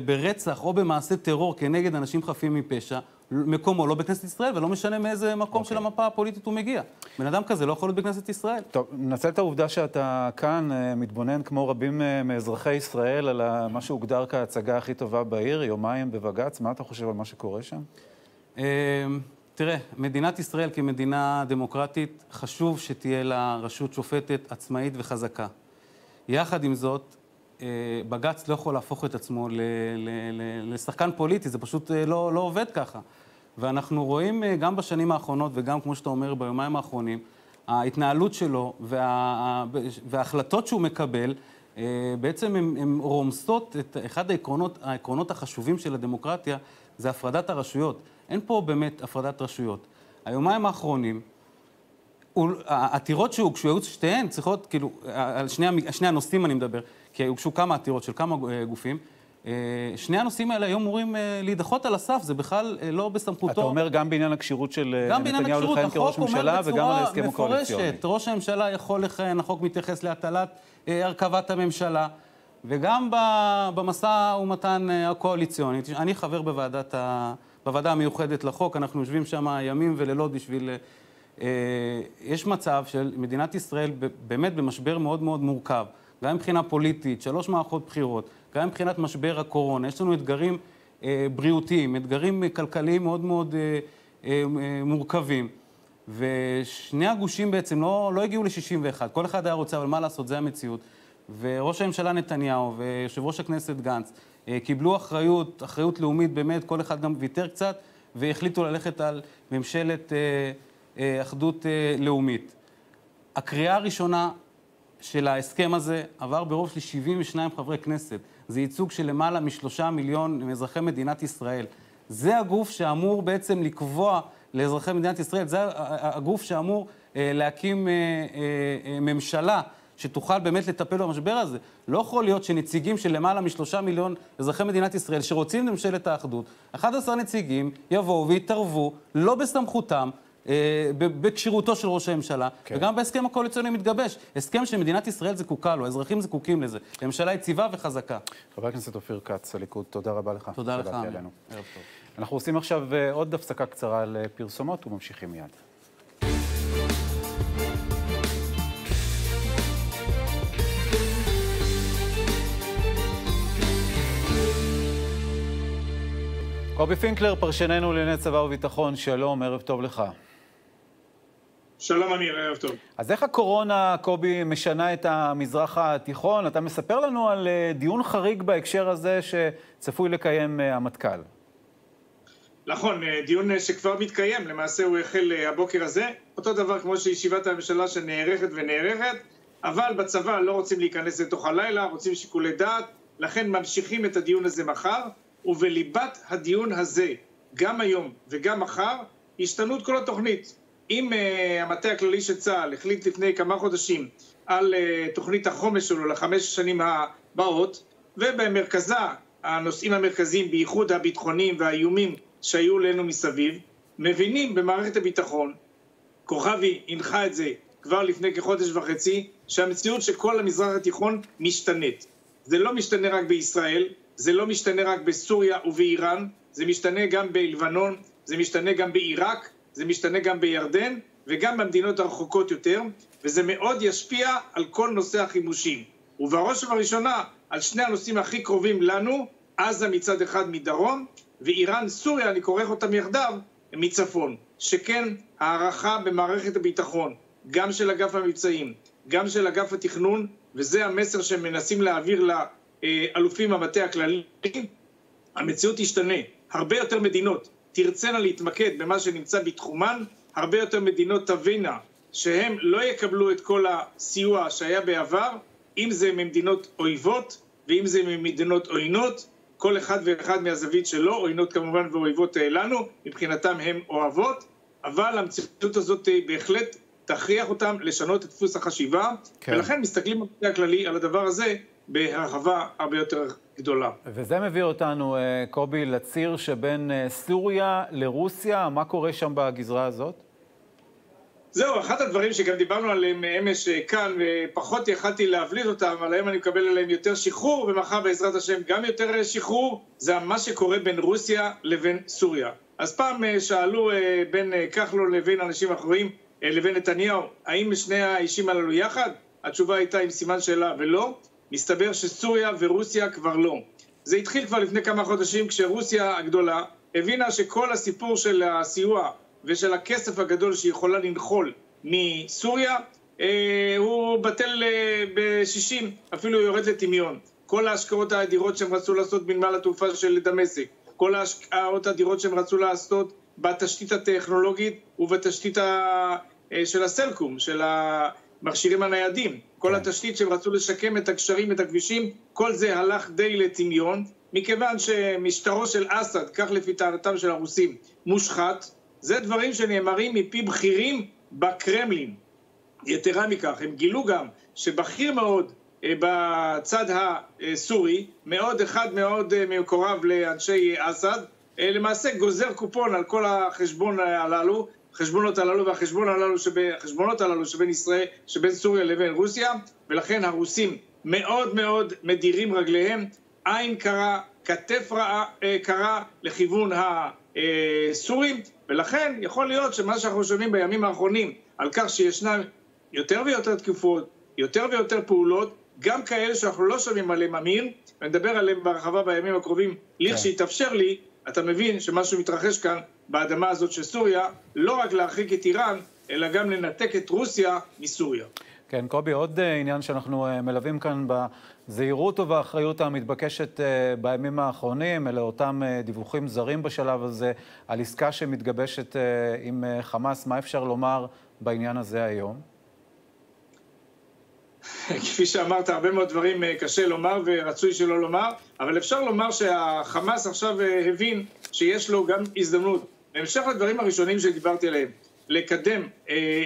[SPEAKER 8] ברצח או במעשה טרור כנגד אנשים חפים מפשע, מקומו לא בכנסת ישראל, ולא משנה מאיזה מקום okay. של אוקיי. המפה הפוליטית הוא מגיע. בן אדם כזה לא יכול להיות בכנסת ישראל.
[SPEAKER 1] טוב, ננצל את העובדה שאתה כאן אה, מתבונן כמו רבים אה, מאזרחי ישראל על מה שהוגדר כהצגה הכי טובה בעיר, יומיים בבג"ץ, מה אתה חושב על מה שקורה שם?
[SPEAKER 8] אמ, תראה, מדינת ישראל כמדינה דמוקרטית, חשוב שתהיה לה רשות שופטת עצמאית וחזקה. יחד עם זאת, אה, בג"ץ לא יכול להפוך את עצמו לשחקן פוליטי, זה פשוט אה, לא, לא עובד ככה. ואנחנו רואים אה, גם בשנים האחרונות, וגם, כמו שאתה אומר, ביומיים האחרונים, ההתנהלות שלו וה, וההחלטות שהוא מקבל, בעצם הן רומסות את אחד העקרונות, העקרונות החשובים של הדמוקרטיה, זה הפרדת הרשויות. אין פה באמת הפרדת רשויות. היומיים האחרונים, העתירות שהוגשו, היו שתיהן צריכות, כאילו, על שני, שני הנושאים אני מדבר, כי הוגשו כמה עתירות של כמה אה, גופים. אה, שני הנושאים האלה היו אמורים אה, להידחות על הסף, זה בכלל לא בסמכותו.
[SPEAKER 1] אתה אומר גם בעניין הכשירות של נתניהו לכהן כראש ממשלה וגם על ההסכם הקואליציוני.
[SPEAKER 8] מפורשת, ראש הממשלה יכול לכהן, החוק מתייחס להטלת הרכבת הממשלה, וגם במשא ומתן הקואליציוני. אני חבר בוועדת ה... בוועדה המיוחדת לחוק, אנחנו יושבים שם ימים ולילות בשביל... יש מצב של מדינת ישראל באמת במשבר מאוד מאוד מורכב. גם מבחינה פוליטית, שלוש מערכות בחירות, גם מבחינת משבר הקורונה. יש לנו אתגרים אה, בריאותיים, אתגרים כלכליים מאוד מאוד אה, אה, מורכבים. ושני הגושים בעצם לא, לא הגיעו ל-61, כל אחד היה רוצה, אבל מה לעשות, זה המציאות. וראש הממשלה נתניהו ויושב ראש הכנסת גנץ אה, קיבלו אחריות, אחריות לאומית באמת, כל אחד גם ויתר קצת, והחליטו ללכת על ממשלת אה, אה, אחדות אה, לאומית. הקריאה הראשונה של ההסכם הזה עבר ברוב של 72 חברי כנסת. זה ייצוג של למעלה משלושה מיליון מאזרחי מדינת ישראל. זה הגוף שאמור בעצם לקבוע לאזרחי מדינת ישראל, זה הגוף שאמור אה, להקים אה, אה, ממשלה שתוכל באמת לטפל במשבר הזה. לא יכול להיות שנציגים של למעלה משלושה מיליון אזרחי מדינת ישראל שרוצים לממשלת האחדות, 11 נציגים יבואו ויתערבו, לא בסמכותם, אה, בכשירותו של ראש הממשלה, כן. וגם בהסכם הקואליציוני מתגבש. הסכם שמדינת ישראל זקוקה לו, האזרחים זקוקים לזה. לממשלה יציבה וחזקה.
[SPEAKER 1] חבר הכנסת אופיר כץ, הליכוד, תודה רבה לך.
[SPEAKER 8] תודה לך, ערב
[SPEAKER 1] טוב. אנחנו עושים עכשיו אה, עוד הפסקה קצרה לפרסומות וממשיכים מיד. קובי פינקלר, פרשננו לענייני צבא וביטחון, שלום, ערב טוב לך.
[SPEAKER 9] שלום אמיר, ערב טוב.
[SPEAKER 1] אז איך הקורונה, קובי, משנה את המזרח התיכון? אתה מספר לנו על אה, דיון חריג בהקשר הזה שצפוי לקיים אה, המטכ"ל.
[SPEAKER 9] נכון, אה, דיון שכבר מתקיים, למעשה הוא החל הבוקר הזה, אותו דבר כמו שישיבת הממשלה שנערכת ונערכת, אבל בצבא לא רוצים להיכנס לתוך הלילה, רוצים שיקולי דעת, לכן ממשיכים את הדיון הזה מחר, ובליבת הדיון הזה, גם היום וגם מחר, השתנות כל התוכנית. אם uh, המטה הכללי של צה"ל החליט לפני כמה חודשים על uh, תוכנית החומש שלו לחמש השנים הבאות, ובמרכזה הנושאים המרכזיים, בייחוד הביטחוניים והאיומים שהיו לנו מסביב, מבינים במערכת הביטחון, כוכבי הנחה את זה כבר לפני כחודש וחצי, שהמציאות של כל המזרח התיכון משתנית. זה לא משתנה רק בישראל, זה לא משתנה רק בסוריה ובאיראן, זה משתנה גם בלבנון, זה משתנה גם בעיראק, זה משתנה גם בירדן וגם במדינות הרחוקות יותר, וזה מאוד ישפיע על כל נושא החימושים. ובראש ובראשונה על שני הנושאים הכי קרובים לנו, עזה מצד אחד מדרום, ואיראן סוריה, אני כורך אותם יחדיו, מצפון, שכן הערכה במערכת הביטחון, גם של אגף המבצעים, גם של אגף התכנון, וזה המסר שהם מנסים להעביר לאלופים במטה הכללי, המציאות תשתנה. הרבה יותר מדינות תרצנה להתמקד במה שנמצא בתחומן, הרבה יותר מדינות תבינה שהם לא יקבלו את כל הסיוע שהיה בעבר, אם זה ממדינות אויבות ואם זה ממדינות עוינות, כל אחד ואחד מהזווית שלו, עוינות כמובן ואויבות אה, לנו, מבחינתם הם אוהבות, אבל המציאות הזאת אה, בהחלט תכריח אותם לשנות את דפוס החשיבה, כן. ולכן מסתכלים במטה הכללי על הדבר הזה בהרחבה הרבה יותר גדולה.
[SPEAKER 1] וזה מביא אותנו, אה, קובי, לציר שבין סוריה לרוסיה, מה קורה שם בגזרה הזאת?
[SPEAKER 9] זהו, אחד הדברים שגם דיברנו עליהם אמש אה, כאן, ופחות יכלתי להבליט אותם, אבל היום אני מקבל עליהם יותר שחרור, ומחר בעזרת השם גם יותר אה, שחרור, זה מה שקורה בין רוסיה לבין סוריה. אז פעם אה, שאלו בין כחלון לבין אנשים אחרים, לבין נתניהו, האם שני האישים הללו יחד? התשובה הייתה עם סימן שאלה ולא. מסתבר שסוריה ורוסיה כבר לא. זה התחיל כבר לפני כמה חודשים כשרוסיה הגדולה הבינה שכל הסיפור של הסיוע ושל הכסף הגדול שהיא יכולה לנחול מסוריה, אה, הוא בטל אה, ב-60, אפילו יורד לטמיון. כל ההשקעות האדירות שהם רצו לעשות בנמל התעופה של דמשק, כל ההשקעות האדירות שהם רצו לעשות בתשתית הטכנולוגית ובתשתית ה... אה, של הסלקום, של המכשירים הניידים. כל כן. התשתית שהם רצו לשקם את הגשרים, את הכבישים, כל זה הלך די לטמיון, מכיוון שמשטרו של אסד, כך לפי טענתם של הרוסים, מושחת, זה דברים שנאמרים מפי בכירים בקרמלין. יתרה מכך, הם גילו גם שבכיר מאוד אה, בצד הסורי, מאוד אחד מאוד אה, מקורב לאנשי אסד, אה, למעשה גוזר קופון על כל החשבון הללו, החשבונות הללו והחשבון הללו שבין, החשבונות הללו שבין ישראל, שבין סוריה לבין רוסיה, ולכן הרוסים מאוד מאוד מדירים רגליהם, עין קרה, כתף קרה לכיוון הסורים, ולכן יכול להיות שמה שאנחנו שומעים בימים האחרונים על כך שישנן יותר ויותר תקיפות, יותר ויותר פעולות, גם כאלה שאנחנו לא שומעים עליהם אמיר, ונדבר עליהם בהרחבה בימים הקרובים, לכשיתאפשר לי, אתה מבין שמשהו מתרחש כאן באדמה הזאת של סוריה, לא רק להרחיק את איראן, אלא גם לנתק את רוסיה מסוריה.
[SPEAKER 1] כן, קובי, עוד אה, עניין שאנחנו אה, מלווים כאן בזהירות ובאחריות המתבקשת אה, בימים האחרונים, אלה אותם דיווחים זרים בשלב הזה, על עסקה שמתגבשת עם חמאס. מה אפשר לומר בעניין הזה היום?
[SPEAKER 9] כפי שאמרת, הרבה מאוד דברים קשה לומר ורצוי שלא לומר, אבל אפשר לומר שהחמאס עכשיו הבין שיש לו גם הזדמנות, בהמשך לדברים הראשונים שדיברתי עליהם, לקדם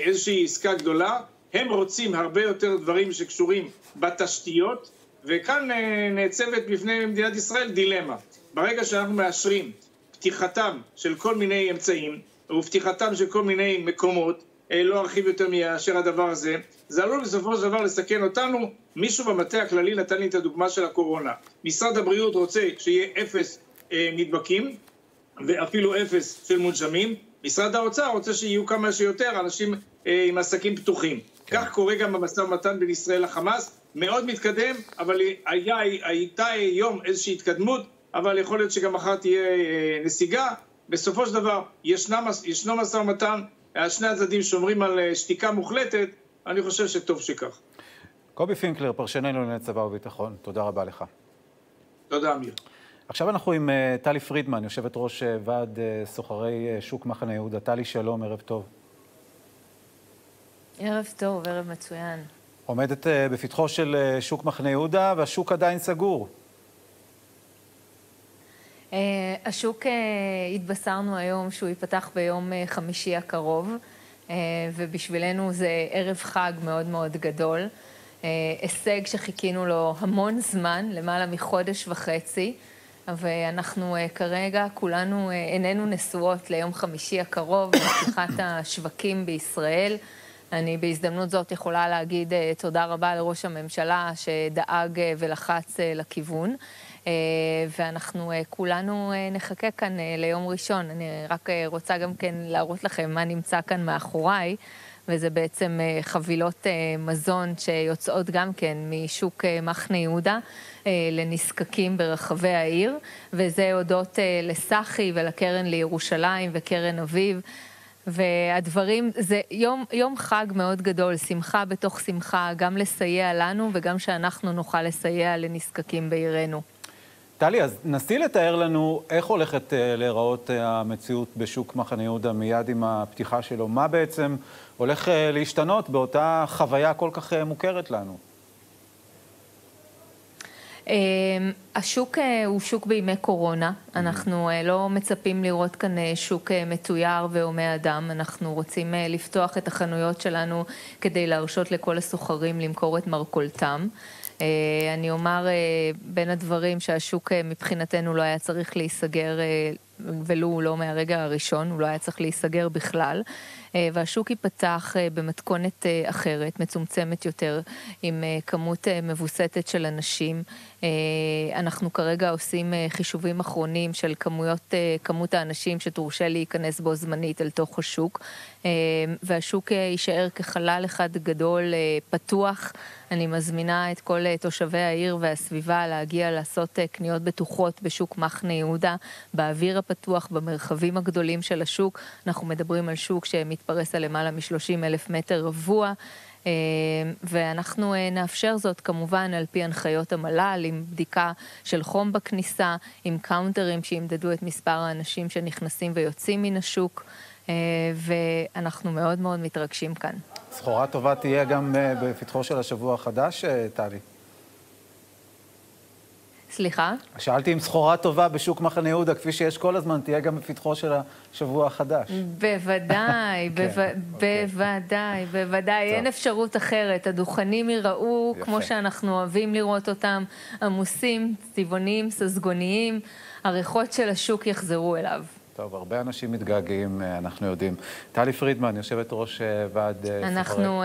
[SPEAKER 9] איזושהי עסקה גדולה, הם רוצים הרבה יותר דברים שקשורים בתשתיות, וכאן אה, נעצבת בפני מדינת ישראל דילמה. ברגע שאנחנו מאשרים פתיחתם של כל מיני אמצעים, ופתיחתם של כל מיני מקומות, אה, לא ארחיב יותר מאשר הדבר הזה, זה עלול בסופו של דבר לסכן אותנו. מישהו במטה הכללי נתן לי את הדוגמה של הקורונה. משרד הבריאות רוצה שיהיה אפס אה, נדבקים, ואפילו אפס של מונשמים. משרד האוצר רוצה שיהיו כמה שיותר אנשים אה, עם עסקים פתוחים. כן. כך קורה גם במשא ומתן בין ישראל לחמאס, מאוד מתקדם, אבל היה, הייתה היום איזושהי התקדמות, אבל יכול להיות שגם מחר תהיה אה, נסיגה. בסופו של דבר ישנה, ישנו משא ומתן, שני הצדדים שומרים על אה, שתיקה מוחלטת, אני חושב שטוב שכך.
[SPEAKER 1] קובי פינקלר, פרשננו לענייני צבא וביטחון, תודה רבה לך.
[SPEAKER 9] תודה, אמיר.
[SPEAKER 1] עכשיו אנחנו עם uh, טלי פרידמן, יושבת ראש ועד סוחרי שוק מחנה יהודה. טלי, שלום, ערב טוב.
[SPEAKER 10] ערב טוב, ערב מצוין.
[SPEAKER 1] עומדת בפתחו של שוק מחנה יהודה, והשוק עדיין סגור.
[SPEAKER 10] Uh, השוק, uh, התבשרנו היום שהוא ייפתח ביום uh, חמישי הקרוב, ובשבילנו זה ערב חג מאוד מאוד גדול. הישג שחיכינו לו המון זמן, למעלה מחודש וחצי. ואנחנו כרגע, כולנו עינינו נשואות ליום חמישי הקרוב, בפתיחת השווקים בישראל. אני בהזדמנות זאת יכולה להגיד תודה רבה לראש הממשלה שדאג ולחץ לכיוון. Uh, ואנחנו uh, כולנו uh, נחכה כאן ליום ראשון. אני רק רוצה גם כן להראות לכם מה נמצא כאן מאחוריי. וזה בעצם חבילות מזון שיוצאות גם כן משוק מחנה יהודה לנזקקים ברחבי העיר, וזה הודות לסחי ולקרן לירושלים וקרן אביב. והדברים, זה יום, יום חג מאוד גדול, שמחה בתוך שמחה, גם לסייע לנו וגם שאנחנו נוכל לסייע לנזקקים בעירנו.
[SPEAKER 1] טלי, אז נסי לתאר לנו איך הולכת אה, להיראות אה, המציאות בשוק מחנה יהודה מיד עם הפתיחה שלו. מה בעצם הולך אה, להשתנות באותה חוויה כל כך מוכרת לנו?
[SPEAKER 10] אמ, השוק הוא שוק בימי קורונה, אנחנו לא מצפים לראות כאן שוק מתויר והומה אדם, אנחנו רוצים לפתוח את החנויות שלנו כדי להרשות לכל הסוחרים למכור את מרכולתם. אה, אני אומר אה, בין הדברים שהשוק אה, מבחינתנו לא היה צריך להיסגר ולו לא מהרגע הראשון, הוא לא היה צריך להיסגר בכלל. והשוק ייפתח במתכונת אחרת, מצומצמת יותר, עם כמות מבוסתת של אנשים. אנחנו כרגע עושים חישובים אחרונים של כמויות, כמות האנשים שתורשה להיכנס בו זמנית אל תוך השוק, והשוק יישאר כחלל אחד גדול, פתוח. אני מזמינה את כל תושבי העיר והסביבה להגיע לעשות קניות בטוחות בשוק מחנה יהודה, באוויר הפתוח, במרחבים הגדולים של השוק. אנחנו מדברים על שוק שמתפרס על למעלה מ-30 אלף מטר רבוע. אה, ואנחנו אה, נאפשר זאת כמובן על פי הנחיות המל"ל, עם בדיקה של חום בכניסה, עם קאונטרים שימדדו את מספר האנשים שנכנסים ויוצאים מן השוק, אה, ואנחנו מאוד מאוד מתרגשים כאן.
[SPEAKER 1] סחורה טובה תהיה גם בפתחו של השבוע החדש, טלי.
[SPEAKER 10] סליחה?
[SPEAKER 1] שאלתי אם סחורה טובה בשוק מחנה יהודה, כפי שיש כל הזמן, תהיה גם בפתחו של השבוע החדש.
[SPEAKER 10] בוודאי, כן, אוקיי. בוודאי, בוודאי. אין אפשרות אחרת. הדוכנים ייראו כמו שאנחנו אוהבים לראות אותם, עמוסים, צבעוניים, ססגוניים. הריחות של השוק יחזרו אליו.
[SPEAKER 1] טוב, הרבה אנשים מתגעגעים, אה, אנחנו יודעים. טלי פרידמן, יושבת ראש אה, ועד.
[SPEAKER 10] אה, אנחנו...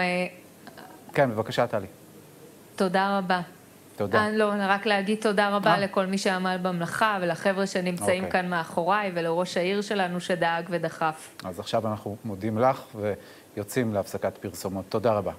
[SPEAKER 1] כן, בבקשה, טלי.
[SPEAKER 10] תודה רבה.
[SPEAKER 1] תודה.
[SPEAKER 10] אה, לא, רק להגיד תודה רבה אה. לכל מי שעמל במלאכה, ולחבר'ה שנמצאים אוקיי. כאן מאחוריי, ולראש העיר שלנו שדאג ודחף.
[SPEAKER 1] אז עכשיו אנחנו מודים לך ויוצאים להפסקת פרסומות. תודה רבה.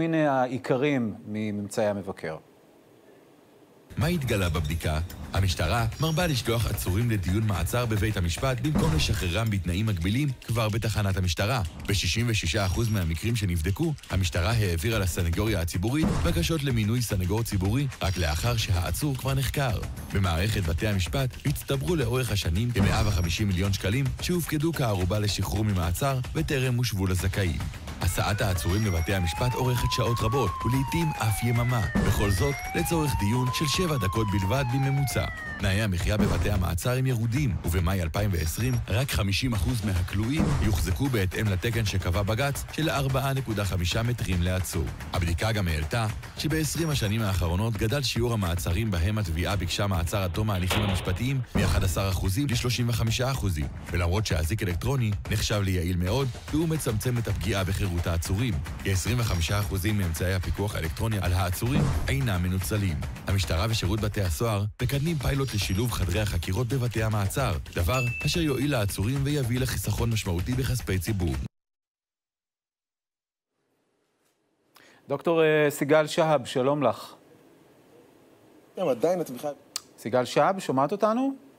[SPEAKER 1] הנה העיקרים מממצאי המבקר.
[SPEAKER 11] מה התגלה בבדיקה? המשטרה מרבה לשלוח עצורים לדיון מעצר בבית המשפט במקום לשחררם בתנאים מגבילים כבר בתחנת המשטרה. ב-66% מהמקרים שנבדקו, המשטרה העבירה לסנגוריה הציבורית בקשות למינוי סנגור ציבורי רק לאחר שהעצור כבר נחקר. במערכת בתי המשפט הצטברו לאורך השנים כ-150 מיליון שקלים שהופקדו כערובה לשחרור ממעצר וטרם הושבו לזכאים. הסעת העצורים לבתי המשפט אורכת שעות רבות, ולעיתים אף יממה. בכל זאת, לצורך דיון של שבע דקות בלבד בממוצע. תנאי המחיה בבתי המעצר הם ירודים, ובמאי 2020 רק 50% מהכלואים יוחזקו בהתאם לתקן שקבע בג"ץ של 4.5 מטרים לעצור. הבדיקה גם העלתה שב-20 השנים האחרונות גדל שיעור המעצרים בהם התביעה ביקשה מעצר עד תום ההליכים המשפטיים מ-11% ל-35%, ולמרות שהאזיק אלקטרוני נחשב ליעיל מאוד, והוא מצמצם את הפגיעה בחירות העצורים. כ-25% מאמצעי הפיקוח האלקטרוני על העצורים אינם מנוצלים. המשטרה ושירות בתי הסוהר מקדמים פיילוט לשילוב חדרי החקירות בבתי המעצר, דבר אשר יועיל לעצורים ויביא לחיסכון משמעותי בכספי ציבור.
[SPEAKER 1] דוקטור אה, סיגל שהב, שלום לך.
[SPEAKER 12] גם עדיין התמיכה...
[SPEAKER 1] סיגל שהב, שומעת אותנו?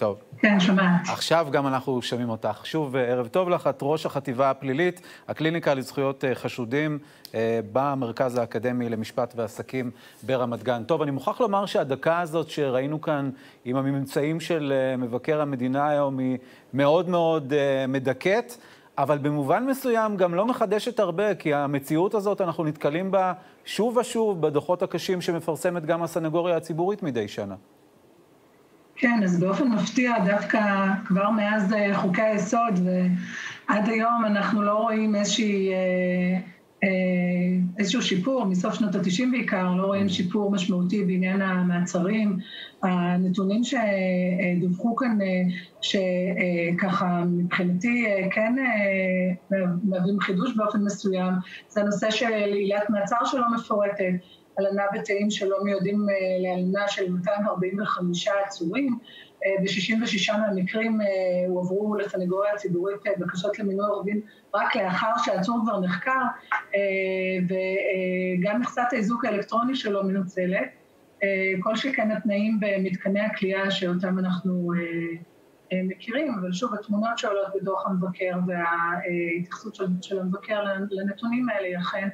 [SPEAKER 1] טוב.
[SPEAKER 13] כן, שומעת.
[SPEAKER 1] עכשיו גם אנחנו שומעים אותך. שוב, אה, ערב טוב לך, את ראש החטיבה הפלילית, הקליניקה לזכויות אה, חשודים אה, במרכז האקדמי למשפט ועסקים ברמת גן. טוב, אני מוכרח לומר שהדקה הזאת שראינו כאן עם הממצאים של מבקר המדינה היום היא מאוד מאוד מדכאת. אבל במובן מסוים גם לא מחדשת הרבה, כי המציאות הזאת, אנחנו נתקלים בה שוב ושוב בדוחות הקשים שמפרסמת גם הסנגוריה הציבורית מדי שנה.
[SPEAKER 13] כן, אז באופן מפתיע, דווקא כבר מאז אה, חוקי היסוד ועד היום אנחנו לא רואים איזושהי אה, איזשהו שיפור, מסוף שנות ה-90 בעיקר, לא רואים שיפור משמעותי בעניין המעצרים. הנתונים שדווחו כאן, שככה מבחינתי כן מהווים חידוש באופן מסוים, זה הנושא של עילת מעצר שלא מפורטת, הלנה בתאים שלא מיועדים להלנה של 245 עצורים. ב-66 מהמקרים הועברו לסנגוריה הציבורית בקשות למינוי עורך רק לאחר שהעצור כבר נחקר, וגם מכסת האיזוק האלקטרוני שלו מנוצלת. כל שכן התנאים במתקני הכלייה שאותם אנחנו מכירים, אבל שוב, התמונות שעולות בדוח המבקר וההתייחסות של המבקר לנתונים האלה היא אכן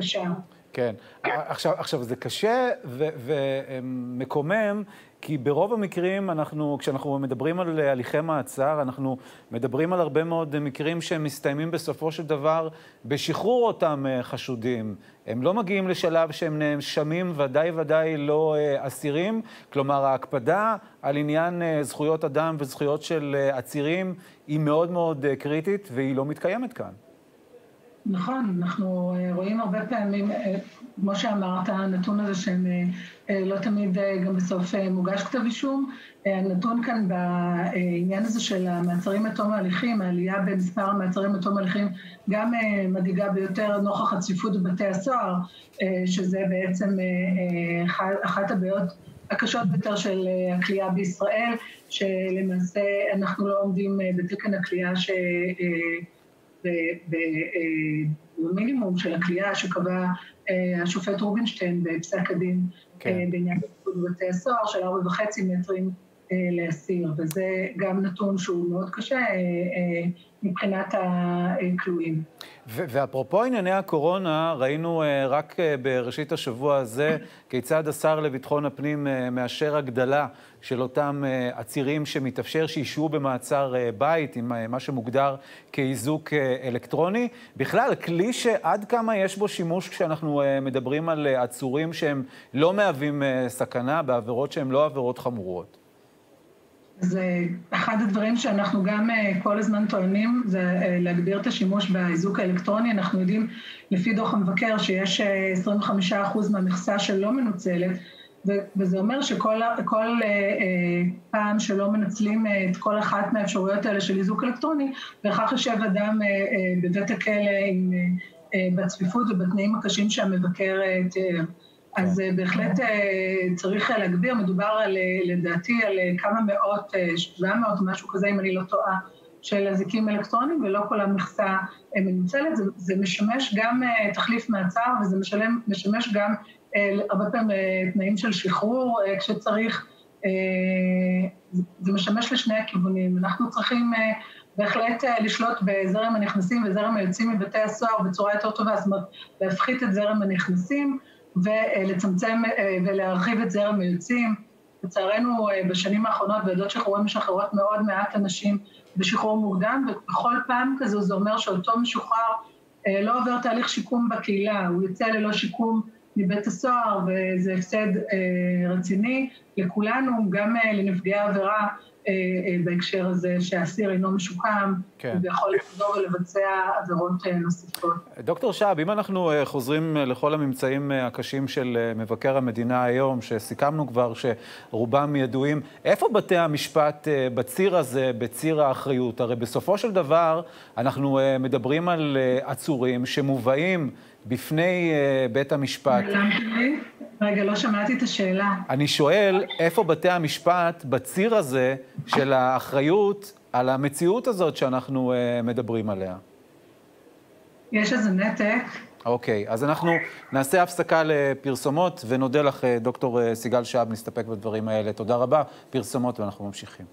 [SPEAKER 13] קשה.
[SPEAKER 1] כן. עכשיו, עכשיו, זה קשה ומקומם, כי ברוב המקרים אנחנו, כשאנחנו מדברים על הליכי מעצר, אנחנו מדברים על הרבה מאוד מקרים שהם מסתיימים בסופו של דבר בשחרור אותם חשודים. הם לא מגיעים לשלב שהם נאשמים, ודאי ודאי לא אסירים. כלומר, ההקפדה על עניין זכויות אדם וזכויות של עצירים היא מאוד מאוד קריטית, והיא לא מתקיימת כאן.
[SPEAKER 13] נכון, אנחנו רואים הרבה פעמים, כמו שאמרת, הנתון הזה שהם לא תמיד גם בסוף מוגש כתב אישום. הנתון כאן בעניין הזה של המעצרים עד תום ההליכים, העלייה במספר המעצרים עד תום ההליכים, גם מדאיגה ביותר נוכח הצפיפות בבתי הסוהר, שזה בעצם אחת הבעיות הקשות ביותר של הכלייה בישראל, שלמעשה אנחנו לא עומדים בתקן הכלייה ש... במינימום של הכלייה שקבע השופט רובינשטיין בפסק הדין בעניין בבתי הסוהר של ארבע וחצי מטרים לאסיר, וזה גם נתון שהוא מאוד קשה מבחינת הכלואים.
[SPEAKER 1] ואפרופו ענייני הקורונה, ראינו רק בראשית השבוע הזה כיצד השר לביטחון הפנים מאשר הגדלה של אותם עצירים שמתאפשר שישהו במעצר בית, עם מה שמוגדר כאיזוק אלקטרוני. בכלל, כלי שעד כמה יש בו שימוש כשאנחנו מדברים על עצורים שהם לא מהווים סכנה בעבירות שהן לא עבירות חמורות.
[SPEAKER 13] זה אחד הדברים שאנחנו גם כל הזמן טוענים, זה להגביר את השימוש באיזוק האלקטרוני. אנחנו יודעים, לפי דוח המבקר, שיש 25% מהמכסה שלא מנוצלת, וזה אומר שכל פעם שלא מנצלים את כל אחת מהאפשרויות האלה של איזוק אלקטרוני, וכך יושב אדם בבית הכלא בצפיפות ובתנאים הקשים שהמבקר תיאר. אז בהחלט צריך להגביר, מדובר על, לדעתי, על כמה מאות, 700 או משהו כזה, אם אני לא טועה, של אזיקים אלקטרוניים, ולא כל המכסה מנוצלת. זה, זה משמש גם תחליף מעצר, וזה משלם, משמש גם הרבה פעמים תנאים של שחרור כשצריך. זה משמש לשני הכיוונים. אנחנו צריכים בהחלט לשלוט בזרם הנכנסים וזרם היוצאים מבתי הסוהר בצורה יותר טובה, זאת אומרת, להפחית את זרם הנכנסים, ולצמצם ולהרחיב את זרם היוצאים. לצערנו, בשנים האחרונות ועדות שחרורים משחררות מאוד מעט אנשים בשחרור מוקדם, ובכל פעם כזו זה אומר שאותו משוחרר לא עובר תהליך שיקום בקהילה, הוא יוצא ללא שיקום מבית הסוהר, וזה הפסד רציני לכולנו, גם לנפגעי העבירה בהקשר הזה שהאסיר אינו משוקם, כן. ויכול לחזור ולבצע עבירות נוספות.
[SPEAKER 1] דוקטור שעב, אם אנחנו חוזרים לכל הממצאים הקשים של מבקר המדינה היום, שסיכמנו כבר שרובם ידועים, איפה בתי המשפט בציר הזה, בציר האחריות? הרי בסופו של דבר אנחנו מדברים על עצורים שמובאים בפני בית המשפט.
[SPEAKER 13] רגע, לא שמעתי את השאלה.
[SPEAKER 1] אני שואל, איפה בתי המשפט בציר הזה של האחריות על המציאות הזאת שאנחנו מדברים עליה?
[SPEAKER 13] יש איזה נתק.
[SPEAKER 1] אוקיי, אז אנחנו נעשה הפסקה לפרסומות, ונודה לך, דוקטור סיגל שהב, נסתפק בדברים האלה. תודה רבה. פרסומות ואנחנו ממשיכים.